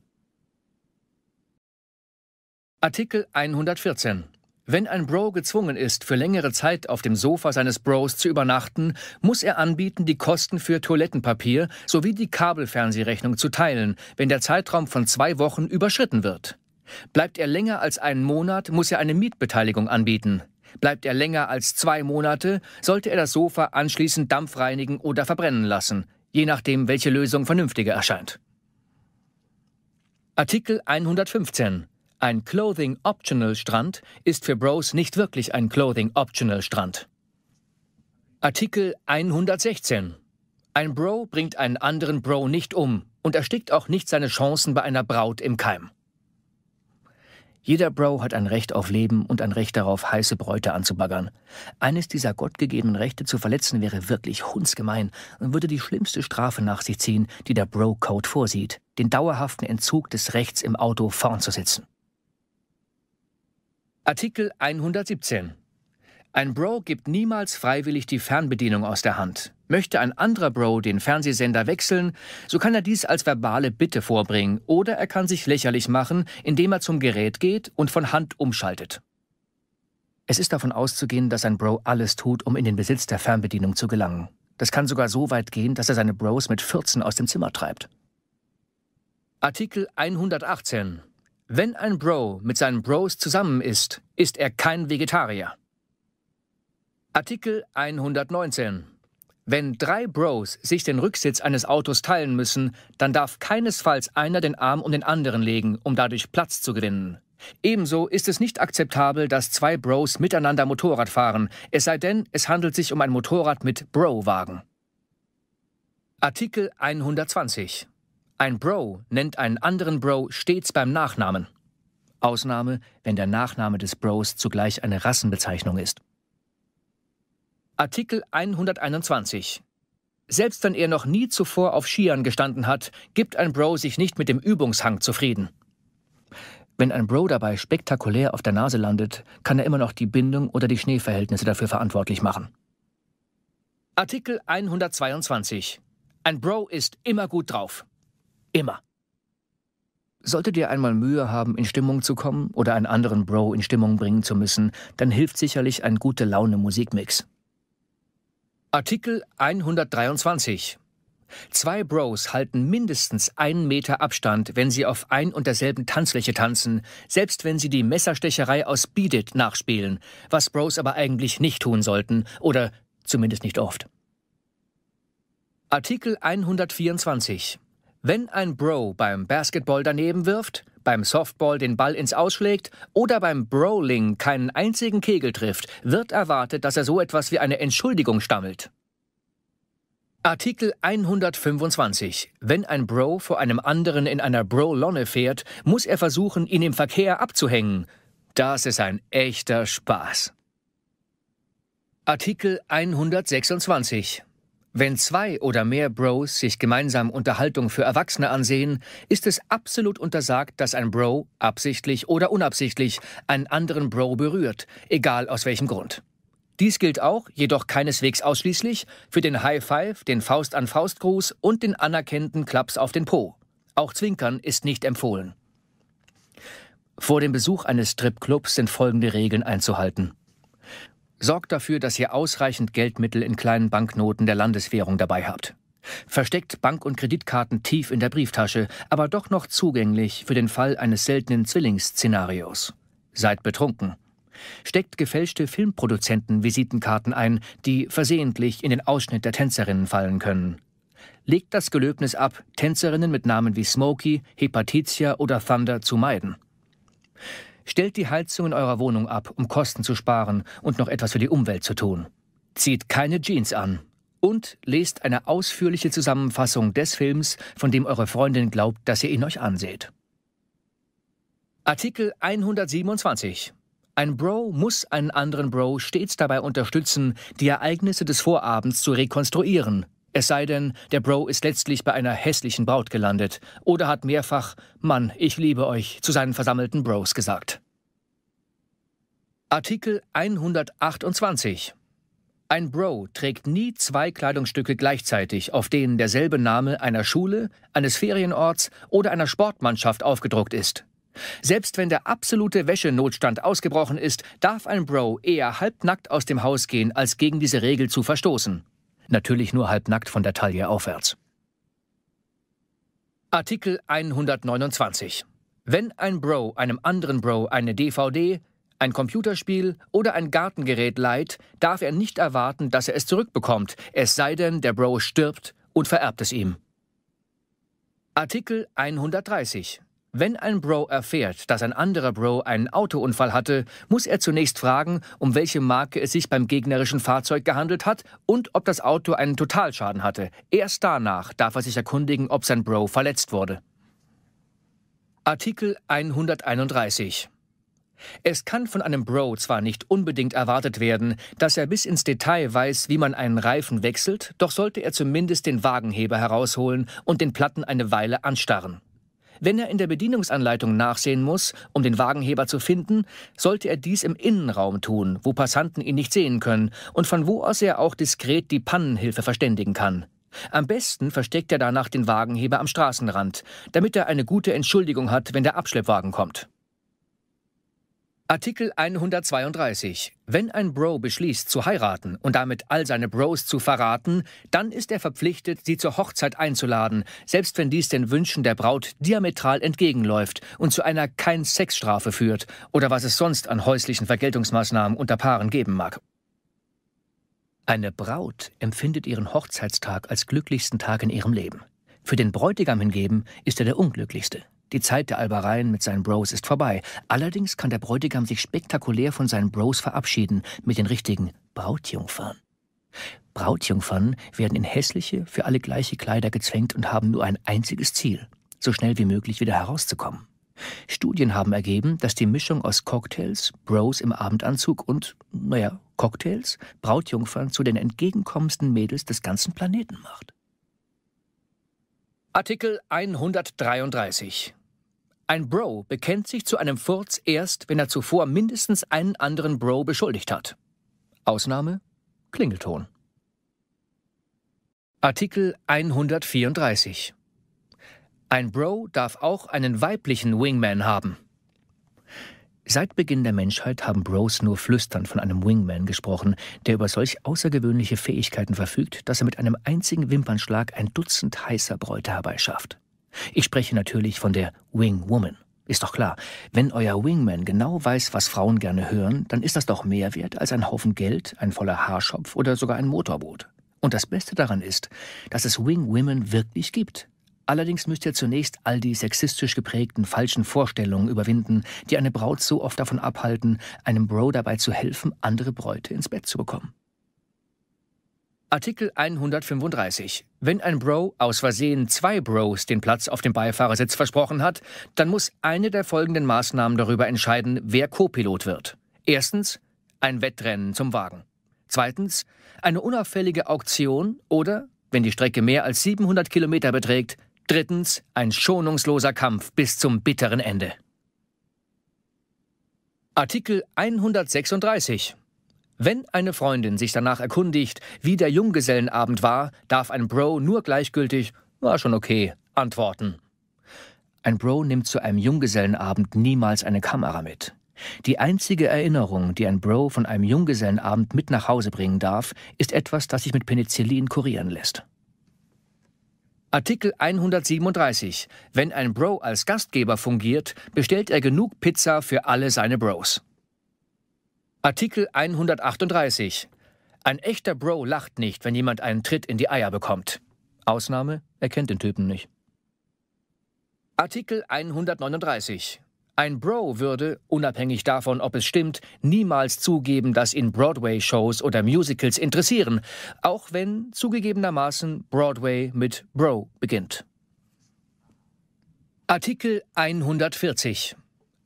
Artikel 114. Wenn ein Bro gezwungen ist, für längere Zeit auf dem Sofa seines Bros zu übernachten, muss er anbieten, die Kosten für Toilettenpapier sowie die Kabelfernsehrechnung zu teilen, wenn der Zeitraum von zwei Wochen überschritten wird. Bleibt er länger als einen Monat, muss er eine Mietbeteiligung anbieten. Bleibt er länger als zwei Monate, sollte er das Sofa anschließend dampfreinigen oder verbrennen lassen, je nachdem, welche Lösung vernünftiger erscheint. Artikel 115. Ein Clothing Optional Strand ist für Bros nicht wirklich ein Clothing Optional Strand. Artikel 116. Ein Bro bringt einen anderen Bro nicht um und erstickt auch nicht seine Chancen bei einer Braut im Keim. Jeder Bro hat ein Recht auf Leben und ein Recht darauf, heiße Bräute anzubaggern. Eines dieser gottgegebenen Rechte zu verletzen wäre wirklich hundsgemein und würde die schlimmste Strafe nach sich ziehen, die der Bro-Code vorsieht, den dauerhaften Entzug des Rechts im Auto vorn zu sitzen. Artikel 117 ein Bro gibt niemals freiwillig die Fernbedienung aus der Hand. Möchte ein anderer Bro den Fernsehsender wechseln, so kann er dies als verbale Bitte vorbringen oder er kann sich lächerlich machen, indem er zum Gerät geht und von Hand umschaltet. Es ist davon auszugehen, dass ein Bro alles tut, um in den Besitz der Fernbedienung zu gelangen. Das kann sogar so weit gehen, dass er seine Bros mit 14 aus dem Zimmer treibt. Artikel 118 Wenn ein Bro mit seinen Bros zusammen ist, ist er kein Vegetarier. Artikel 119. Wenn drei Bros sich den Rücksitz eines Autos teilen müssen, dann darf keinesfalls einer den Arm um den anderen legen, um dadurch Platz zu gewinnen. Ebenso ist es nicht akzeptabel, dass zwei Bros miteinander Motorrad fahren, es sei denn, es handelt sich um ein Motorrad mit Bro-Wagen. Artikel 120. Ein Bro nennt einen anderen Bro stets beim Nachnamen. Ausnahme, wenn der Nachname des Bros zugleich eine Rassenbezeichnung ist. Artikel 121. Selbst wenn er noch nie zuvor auf Skiern gestanden hat, gibt ein Bro sich nicht mit dem Übungshang zufrieden. Wenn ein Bro dabei spektakulär auf der Nase landet, kann er immer noch die Bindung oder die Schneeverhältnisse dafür verantwortlich machen. Artikel 122. Ein Bro ist immer gut drauf. Immer. Solltet ihr einmal Mühe haben, in Stimmung zu kommen oder einen anderen Bro in Stimmung bringen zu müssen, dann hilft sicherlich ein gute Laune Musikmix. Artikel 123. Zwei Bros halten mindestens einen Meter Abstand, wenn sie auf ein und derselben Tanzfläche tanzen, selbst wenn sie die Messerstecherei aus Beat It nachspielen, was Bros aber eigentlich nicht tun sollten oder zumindest nicht oft. Artikel 124. Wenn ein Bro beim Basketball daneben wirft, beim Softball den Ball ins Ausschlägt oder beim Bowling keinen einzigen Kegel trifft, wird erwartet, dass er so etwas wie eine Entschuldigung stammelt. Artikel 125. Wenn ein Bro vor einem anderen in einer Bro-Lonne fährt, muss er versuchen, ihn im Verkehr abzuhängen. Das ist ein echter Spaß. Artikel 126. Wenn zwei oder mehr Bros sich gemeinsam Unterhaltung für Erwachsene ansehen, ist es absolut untersagt, dass ein Bro, absichtlich oder unabsichtlich, einen anderen Bro berührt, egal aus welchem Grund. Dies gilt auch, jedoch keineswegs ausschließlich, für den High Five, den Faust-an-Faust-Gruß und den anerkennenden Klaps auf den Po. Auch Zwinkern ist nicht empfohlen. Vor dem Besuch eines Stripclubs sind folgende Regeln einzuhalten. Sorgt dafür, dass ihr ausreichend Geldmittel in kleinen Banknoten der Landeswährung dabei habt. Versteckt Bank- und Kreditkarten tief in der Brieftasche, aber doch noch zugänglich für den Fall eines seltenen Zwillingsszenarios. Seid betrunken. Steckt gefälschte Filmproduzenten-Visitenkarten ein, die versehentlich in den Ausschnitt der Tänzerinnen fallen können. Legt das Gelöbnis ab, Tänzerinnen mit Namen wie Smokey, Hepatitia oder Thunder zu meiden. Stellt die Heizung in eurer Wohnung ab, um Kosten zu sparen und noch etwas für die Umwelt zu tun. Zieht keine Jeans an. Und lest eine ausführliche Zusammenfassung des Films, von dem eure Freundin glaubt, dass ihr ihn euch anseht. Artikel 127. Ein Bro muss einen anderen Bro stets dabei unterstützen, die Ereignisse des Vorabends zu rekonstruieren, es sei denn, der Bro ist letztlich bei einer hässlichen Braut gelandet oder hat mehrfach Mann, ich liebe euch zu seinen versammelten Bros gesagt. Artikel 128 ein Bro trägt nie zwei Kleidungsstücke gleichzeitig, auf denen derselbe Name einer Schule, eines Ferienorts oder einer Sportmannschaft aufgedruckt ist. Selbst wenn der absolute Wäschenotstand ausgebrochen ist, darf ein Bro eher halbnackt aus dem Haus gehen, als gegen diese Regel zu verstoßen. Natürlich nur halbnackt von der Taille aufwärts. Artikel 129. Wenn ein Bro einem anderen Bro eine DVD, ein Computerspiel oder ein Gartengerät leiht, darf er nicht erwarten, dass er es zurückbekommt, es sei denn, der Bro stirbt und vererbt es ihm. Artikel 130. Wenn ein Bro erfährt, dass ein anderer Bro einen Autounfall hatte, muss er zunächst fragen, um welche Marke es sich beim gegnerischen Fahrzeug gehandelt hat und ob das Auto einen Totalschaden hatte. Erst danach darf er sich erkundigen, ob sein Bro verletzt wurde. Artikel 131 es kann von einem Bro zwar nicht unbedingt erwartet werden, dass er bis ins Detail weiß, wie man einen Reifen wechselt, doch sollte er zumindest den Wagenheber herausholen und den Platten eine Weile anstarren. Wenn er in der Bedienungsanleitung nachsehen muss, um den Wagenheber zu finden, sollte er dies im Innenraum tun, wo Passanten ihn nicht sehen können und von wo aus er auch diskret die Pannenhilfe verständigen kann. Am besten versteckt er danach den Wagenheber am Straßenrand, damit er eine gute Entschuldigung hat, wenn der Abschleppwagen kommt. Artikel 132. Wenn ein Bro beschließt zu heiraten und damit all seine Bros zu verraten, dann ist er verpflichtet, sie zur Hochzeit einzuladen, selbst wenn dies den Wünschen der Braut diametral entgegenläuft und zu einer Kein-Sex-Strafe führt oder was es sonst an häuslichen Vergeltungsmaßnahmen unter Paaren geben mag. Eine Braut empfindet ihren Hochzeitstag als glücklichsten Tag in ihrem Leben. Für den Bräutigam hingegen ist er der unglücklichste. Die Zeit der Albereien mit seinen Bros ist vorbei. Allerdings kann der Bräutigam sich spektakulär von seinen Bros verabschieden mit den richtigen Brautjungfern. Brautjungfern werden in hässliche, für alle gleiche Kleider gezwängt und haben nur ein einziges Ziel, so schnell wie möglich wieder herauszukommen. Studien haben ergeben, dass die Mischung aus Cocktails, Bros im Abendanzug und, naja, Cocktails, Brautjungfern zu den entgegenkommendsten Mädels des ganzen Planeten macht. Artikel 133 ein Bro bekennt sich zu einem Furz erst, wenn er zuvor mindestens einen anderen Bro beschuldigt hat. Ausnahme Klingelton. Artikel 134 Ein Bro darf auch einen weiblichen Wingman haben. Seit Beginn der Menschheit haben Bros nur flüsternd von einem Wingman gesprochen, der über solch außergewöhnliche Fähigkeiten verfügt, dass er mit einem einzigen Wimpernschlag ein Dutzend heißer Bräute herbeischafft. Ich spreche natürlich von der Wing Woman. Ist doch klar, wenn euer Wingman genau weiß, was Frauen gerne hören, dann ist das doch mehr wert als ein Haufen Geld, ein voller Haarschopf oder sogar ein Motorboot. Und das Beste daran ist, dass es Wing Women wirklich gibt. Allerdings müsst ihr zunächst all die sexistisch geprägten falschen Vorstellungen überwinden, die eine Braut so oft davon abhalten, einem Bro dabei zu helfen, andere Bräute ins Bett zu bekommen. Artikel 135. Wenn ein Bro aus Versehen zwei Bros den Platz auf dem Beifahrersitz versprochen hat, dann muss eine der folgenden Maßnahmen darüber entscheiden, wer Co-Pilot wird. Erstens ein Wettrennen zum Wagen. Zweitens eine unauffällige Auktion oder, wenn die Strecke mehr als 700 Kilometer beträgt, drittens ein schonungsloser Kampf bis zum bitteren Ende. Artikel 136. Wenn eine Freundin sich danach erkundigt, wie der Junggesellenabend war, darf ein Bro nur gleichgültig, war schon okay, antworten. Ein Bro nimmt zu einem Junggesellenabend niemals eine Kamera mit. Die einzige Erinnerung, die ein Bro von einem Junggesellenabend mit nach Hause bringen darf, ist etwas, das sich mit Penicillin kurieren lässt. Artikel 137. Wenn ein Bro als Gastgeber fungiert, bestellt er genug Pizza für alle seine Bros. Artikel 138. Ein echter Bro lacht nicht, wenn jemand einen Tritt in die Eier bekommt. Ausnahme, er kennt den Typen nicht. Artikel 139. Ein Bro würde, unabhängig davon, ob es stimmt, niemals zugeben, dass ihn Broadway-Shows oder Musicals interessieren, auch wenn zugegebenermaßen Broadway mit Bro beginnt. Artikel 140.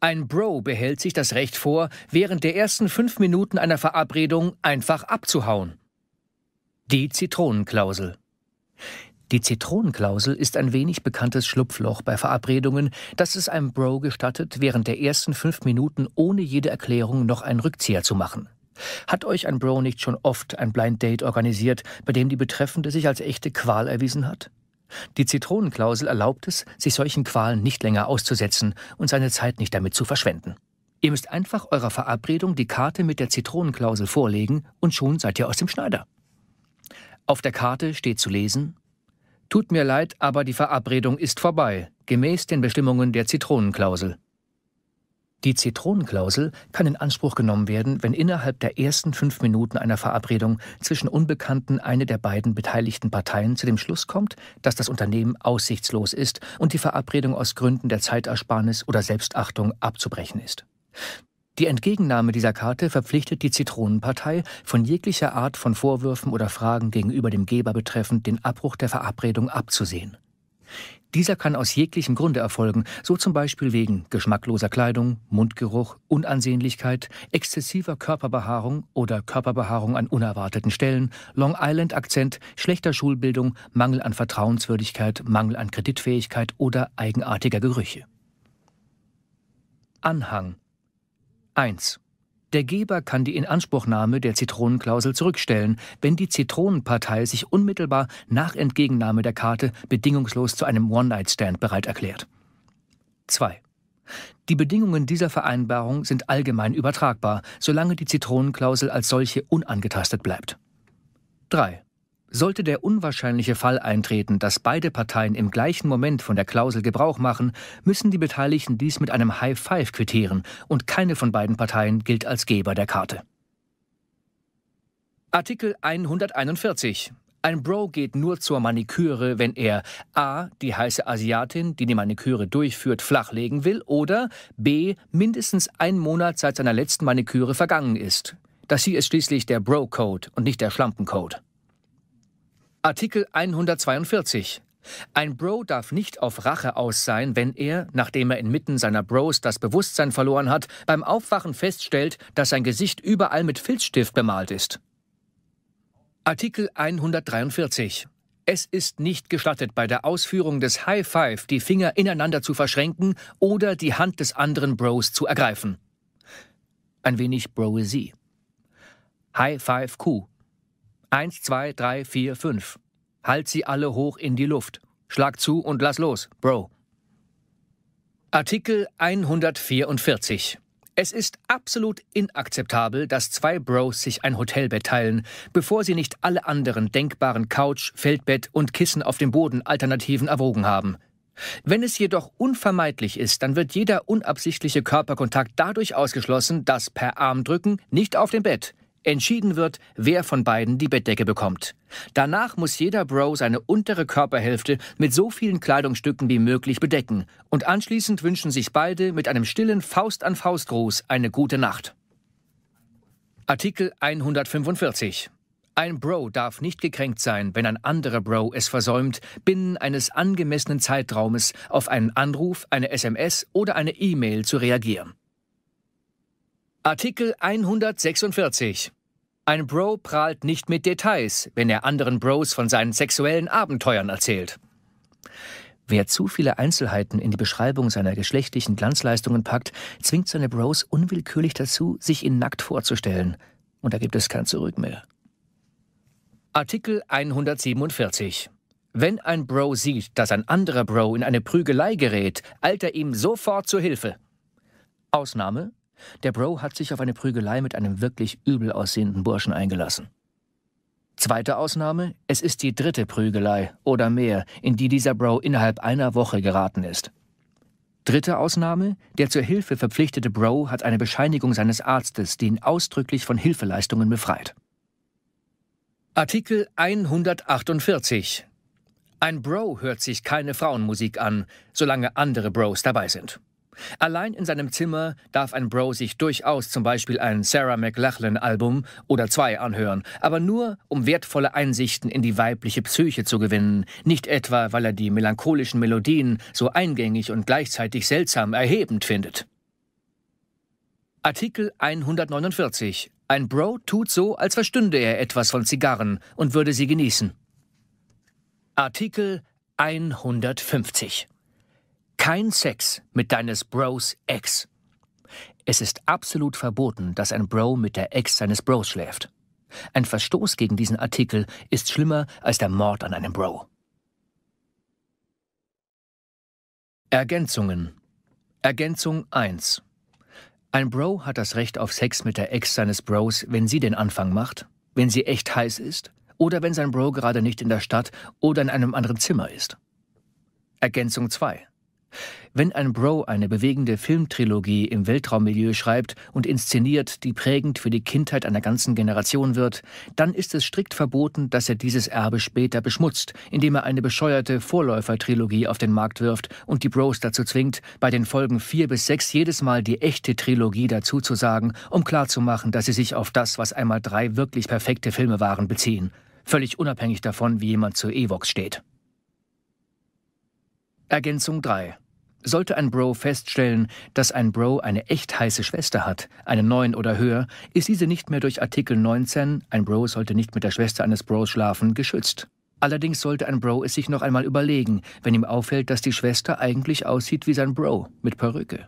Ein Bro behält sich das Recht vor, während der ersten fünf Minuten einer Verabredung einfach abzuhauen. Die Zitronenklausel. Die Zitronenklausel ist ein wenig bekanntes Schlupfloch bei Verabredungen, das es einem Bro gestattet, während der ersten fünf Minuten ohne jede Erklärung noch einen Rückzieher zu machen. Hat euch ein Bro nicht schon oft ein Blind Date organisiert, bei dem die Betreffende sich als echte Qual erwiesen hat? Die Zitronenklausel erlaubt es, sich solchen Qualen nicht länger auszusetzen und seine Zeit nicht damit zu verschwenden. Ihr müsst einfach eurer Verabredung die Karte mit der Zitronenklausel vorlegen und schon seid ihr aus dem Schneider. Auf der Karte steht zu lesen Tut mir leid, aber die Verabredung ist vorbei, gemäß den Bestimmungen der Zitronenklausel. Die Zitronenklausel kann in Anspruch genommen werden, wenn innerhalb der ersten fünf Minuten einer Verabredung zwischen Unbekannten eine der beiden beteiligten Parteien zu dem Schluss kommt, dass das Unternehmen aussichtslos ist und die Verabredung aus Gründen der Zeitersparnis oder Selbstachtung abzubrechen ist. Die Entgegennahme dieser Karte verpflichtet die Zitronenpartei, von jeglicher Art von Vorwürfen oder Fragen gegenüber dem Geber betreffend den Abbruch der Verabredung abzusehen. Dieser kann aus jeglichem Grunde erfolgen, so zum Beispiel wegen geschmackloser Kleidung, Mundgeruch, Unansehnlichkeit, exzessiver Körperbehaarung oder Körperbehaarung an unerwarteten Stellen, Long Island-Akzent, schlechter Schulbildung, Mangel an Vertrauenswürdigkeit, Mangel an Kreditfähigkeit oder eigenartiger Gerüche. Anhang 1. Der Geber kann die Inanspruchnahme der Zitronenklausel zurückstellen, wenn die Zitronenpartei sich unmittelbar nach Entgegennahme der Karte bedingungslos zu einem One-Night-Stand bereit erklärt. 2. Die Bedingungen dieser Vereinbarung sind allgemein übertragbar, solange die Zitronenklausel als solche unangetastet bleibt. 3. Sollte der unwahrscheinliche Fall eintreten, dass beide Parteien im gleichen Moment von der Klausel Gebrauch machen, müssen die Beteiligten dies mit einem High Five quittieren und keine von beiden Parteien gilt als Geber der Karte. Artikel 141. Ein Bro geht nur zur Maniküre, wenn er a. die heiße Asiatin, die die Maniküre durchführt, flachlegen will oder b. mindestens ein Monat seit seiner letzten Maniküre vergangen ist. Das hier ist schließlich der Bro-Code und nicht der Schlampencode. Artikel 142. Ein Bro darf nicht auf Rache aus sein, wenn er, nachdem er inmitten seiner Bros das Bewusstsein verloren hat, beim Aufwachen feststellt, dass sein Gesicht überall mit Filzstift bemalt ist. Artikel 143. Es ist nicht gestattet, bei der Ausführung des High Five die Finger ineinander zu verschränken oder die Hand des anderen Bros zu ergreifen. Ein wenig Broesie. High Five Q. Eins, zwei, drei, vier, fünf. Halt sie alle hoch in die Luft. Schlag zu und lass los, Bro. Artikel 144. Es ist absolut inakzeptabel, dass zwei Bros sich ein Hotelbett teilen, bevor sie nicht alle anderen denkbaren Couch, Feldbett und Kissen auf dem Boden Alternativen erwogen haben. Wenn es jedoch unvermeidlich ist, dann wird jeder unabsichtliche Körperkontakt dadurch ausgeschlossen, dass per Armdrücken nicht auf dem Bett, Entschieden wird, wer von beiden die Bettdecke bekommt. Danach muss jeder Bro seine untere Körperhälfte mit so vielen Kleidungsstücken wie möglich bedecken und anschließend wünschen sich beide mit einem stillen Faust an Faust Gruß eine gute Nacht. Artikel 145 ein Bro darf nicht gekränkt sein, wenn ein anderer Bro es versäumt, binnen eines angemessenen Zeitraumes auf einen Anruf, eine SMS oder eine E-Mail zu reagieren. Artikel 146 ein Bro prahlt nicht mit Details, wenn er anderen Bros von seinen sexuellen Abenteuern erzählt. Wer zu viele Einzelheiten in die Beschreibung seiner geschlechtlichen Glanzleistungen packt, zwingt seine Bros unwillkürlich dazu, sich ihn nackt vorzustellen. Und da gibt es kein Zurück mehr. Artikel 147 Wenn ein Bro sieht, dass ein anderer Bro in eine Prügelei gerät, eilt er ihm sofort zur Hilfe. Ausnahme der Bro hat sich auf eine Prügelei mit einem wirklich übel aussehenden Burschen eingelassen. Zweite Ausnahme, es ist die dritte Prügelei oder mehr, in die dieser Bro innerhalb einer Woche geraten ist. Dritte Ausnahme, der zur Hilfe verpflichtete Bro hat eine Bescheinigung seines Arztes, die ihn ausdrücklich von Hilfeleistungen befreit. Artikel 148 Ein Bro hört sich keine Frauenmusik an, solange andere Bros dabei sind. Allein in seinem Zimmer darf ein Bro sich durchaus zum Beispiel ein Sarah McLachlan-Album oder zwei anhören, aber nur, um wertvolle Einsichten in die weibliche Psyche zu gewinnen, nicht etwa, weil er die melancholischen Melodien so eingängig und gleichzeitig seltsam erhebend findet. Artikel 149. Ein Bro tut so, als verstünde er etwas von Zigarren und würde sie genießen. Artikel 150 kein Sex mit deines Bros Ex. Es ist absolut verboten, dass ein Bro mit der Ex seines Bros schläft. Ein Verstoß gegen diesen Artikel ist schlimmer als der Mord an einem Bro. Ergänzungen Ergänzung 1 Ein Bro hat das Recht auf Sex mit der Ex seines Bros, wenn sie den Anfang macht, wenn sie echt heiß ist oder wenn sein Bro gerade nicht in der Stadt oder in einem anderen Zimmer ist. Ergänzung 2 Wenn ein Bro eine bewegende Filmtrilogie im Weltraummilieu schreibt und inszeniert, die prägend für die Kindheit einer ganzen Generation wird, dann ist es strikt verboten, dass er dieses Erbe später beschmutzt, indem er eine bescheuerte Vorläufertrilogie auf den Markt wirft und die Bros dazu zwingt, bei den Folgen 4 bis 6 jedes Mal die echte Trilogie dazu zu sagen, um klarzumachen, dass sie sich auf das, was einmal drei wirklich perfekte Filme waren, beziehen. Völlig unabhängig davon, wie jemand zu Evox steht. Ergänzung 3 sollte ein Bro feststellen, dass ein Bro eine echt heiße Schwester hat, eine 9 oder höher, ist diese nicht mehr durch Artikel 19, ein Bro sollte nicht mit der Schwester eines Bros schlafen, geschützt. Allerdings sollte ein Bro es sich noch einmal überlegen, wenn ihm auffällt, dass die Schwester eigentlich aussieht wie sein Bro, mit Perücke.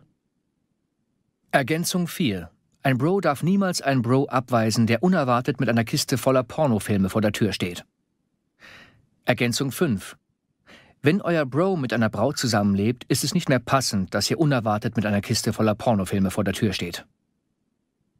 Ergänzung 4. Ein Bro darf niemals einen Bro abweisen, der unerwartet mit einer Kiste voller Pornofilme vor der Tür steht. Ergänzung 5. Wenn euer Bro mit einer Braut zusammenlebt, ist es nicht mehr passend, dass ihr unerwartet mit einer Kiste voller Pornofilme vor der Tür steht.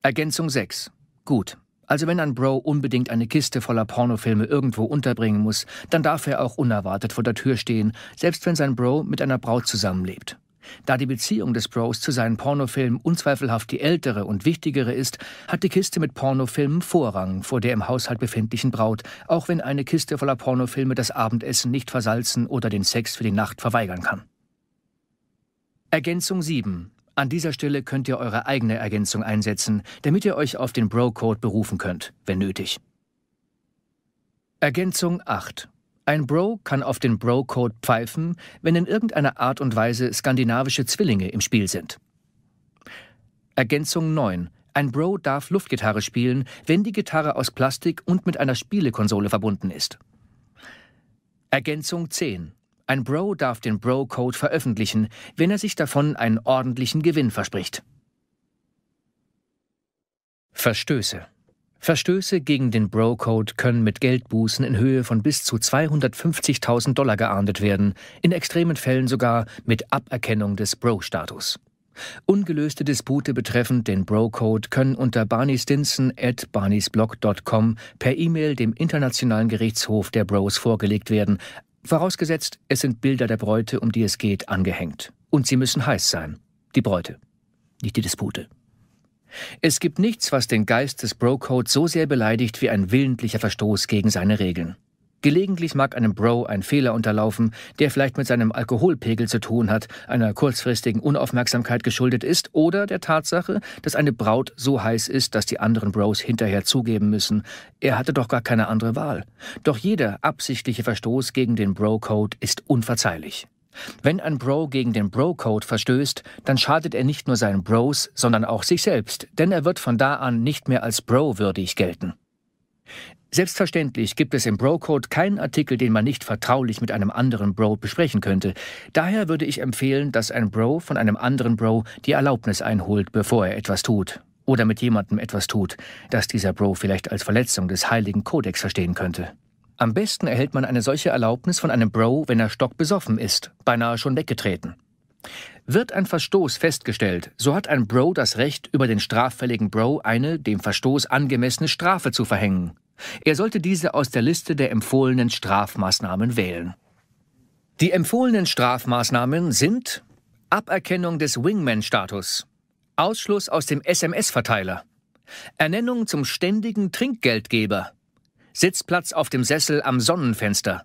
Ergänzung 6. Gut. Also wenn ein Bro unbedingt eine Kiste voller Pornofilme irgendwo unterbringen muss, dann darf er auch unerwartet vor der Tür stehen, selbst wenn sein Bro mit einer Braut zusammenlebt. Da die Beziehung des Bros zu seinen Pornofilmen unzweifelhaft die ältere und wichtigere ist, hat die Kiste mit Pornofilmen Vorrang vor der im Haushalt befindlichen Braut, auch wenn eine Kiste voller Pornofilme das Abendessen nicht versalzen oder den Sex für die Nacht verweigern kann. Ergänzung 7. An dieser Stelle könnt ihr eure eigene Ergänzung einsetzen, damit ihr euch auf den Bro-Code berufen könnt, wenn nötig. Ergänzung 8. Ein Bro kann auf den Bro-Code pfeifen, wenn in irgendeiner Art und Weise skandinavische Zwillinge im Spiel sind. Ergänzung 9. Ein Bro darf Luftgitarre spielen, wenn die Gitarre aus Plastik und mit einer Spielekonsole verbunden ist. Ergänzung 10. Ein Bro darf den Bro-Code veröffentlichen, wenn er sich davon einen ordentlichen Gewinn verspricht. Verstöße Verstöße gegen den Bro-Code können mit Geldbußen in Höhe von bis zu 250.000 Dollar geahndet werden, in extremen Fällen sogar mit Aberkennung des Bro-Status. Ungelöste Dispute betreffend den Bro-Code können unter Barney at barneysblog.com per E-Mail dem Internationalen Gerichtshof der Bros vorgelegt werden, vorausgesetzt, es sind Bilder der Bräute, um die es geht, angehängt. Und sie müssen heiß sein. Die Bräute, nicht die Dispute. Es gibt nichts, was den Geist des Bro-Code so sehr beleidigt wie ein willentlicher Verstoß gegen seine Regeln. Gelegentlich mag einem Bro ein Fehler unterlaufen, der vielleicht mit seinem Alkoholpegel zu tun hat, einer kurzfristigen Unaufmerksamkeit geschuldet ist oder der Tatsache, dass eine Braut so heiß ist, dass die anderen Bros hinterher zugeben müssen, er hatte doch gar keine andere Wahl. Doch jeder absichtliche Verstoß gegen den Bro-Code ist unverzeihlich. Wenn ein Bro gegen den Bro-Code verstößt, dann schadet er nicht nur seinen Bros, sondern auch sich selbst, denn er wird von da an nicht mehr als Bro würdig gelten. Selbstverständlich gibt es im Bro-Code keinen Artikel, den man nicht vertraulich mit einem anderen Bro besprechen könnte. Daher würde ich empfehlen, dass ein Bro von einem anderen Bro die Erlaubnis einholt, bevor er etwas tut. Oder mit jemandem etwas tut, das dieser Bro vielleicht als Verletzung des heiligen Kodex verstehen könnte. Am besten erhält man eine solche Erlaubnis von einem Bro, wenn er stockbesoffen ist, beinahe schon weggetreten. Wird ein Verstoß festgestellt, so hat ein Bro das Recht, über den straffälligen Bro eine dem Verstoß angemessene Strafe zu verhängen. Er sollte diese aus der Liste der empfohlenen Strafmaßnahmen wählen. Die empfohlenen Strafmaßnahmen sind Aberkennung des Wingman-Status, Ausschluss aus dem SMS-Verteiler, Ernennung zum ständigen Trinkgeldgeber, Sitzplatz auf dem Sessel am Sonnenfenster.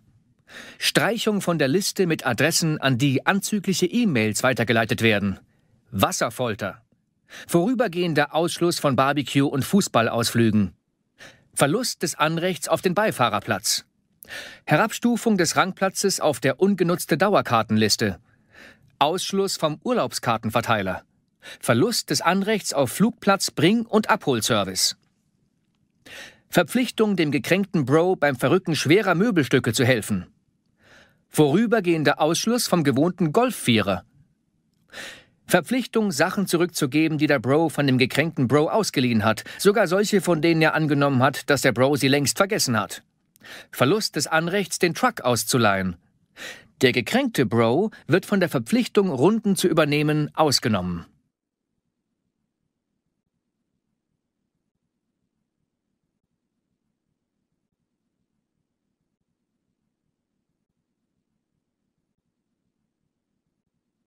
Streichung von der Liste mit Adressen, an die anzügliche E-Mails weitergeleitet werden. Wasserfolter. Vorübergehender Ausschluss von Barbecue- und Fußballausflügen. Verlust des Anrechts auf den Beifahrerplatz. Herabstufung des Rangplatzes auf der ungenutzte Dauerkartenliste. Ausschluss vom Urlaubskartenverteiler. Verlust des Anrechts auf Flugplatz, Bring- und Abholservice. Verpflichtung, dem gekränkten Bro beim Verrücken schwerer Möbelstücke zu helfen. Vorübergehender Ausschluss vom gewohnten Golfvierer. Verpflichtung, Sachen zurückzugeben, die der Bro von dem gekränkten Bro ausgeliehen hat, sogar solche, von denen er angenommen hat, dass der Bro sie längst vergessen hat. Verlust des Anrechts, den Truck auszuleihen. Der gekränkte Bro wird von der Verpflichtung, Runden zu übernehmen, ausgenommen.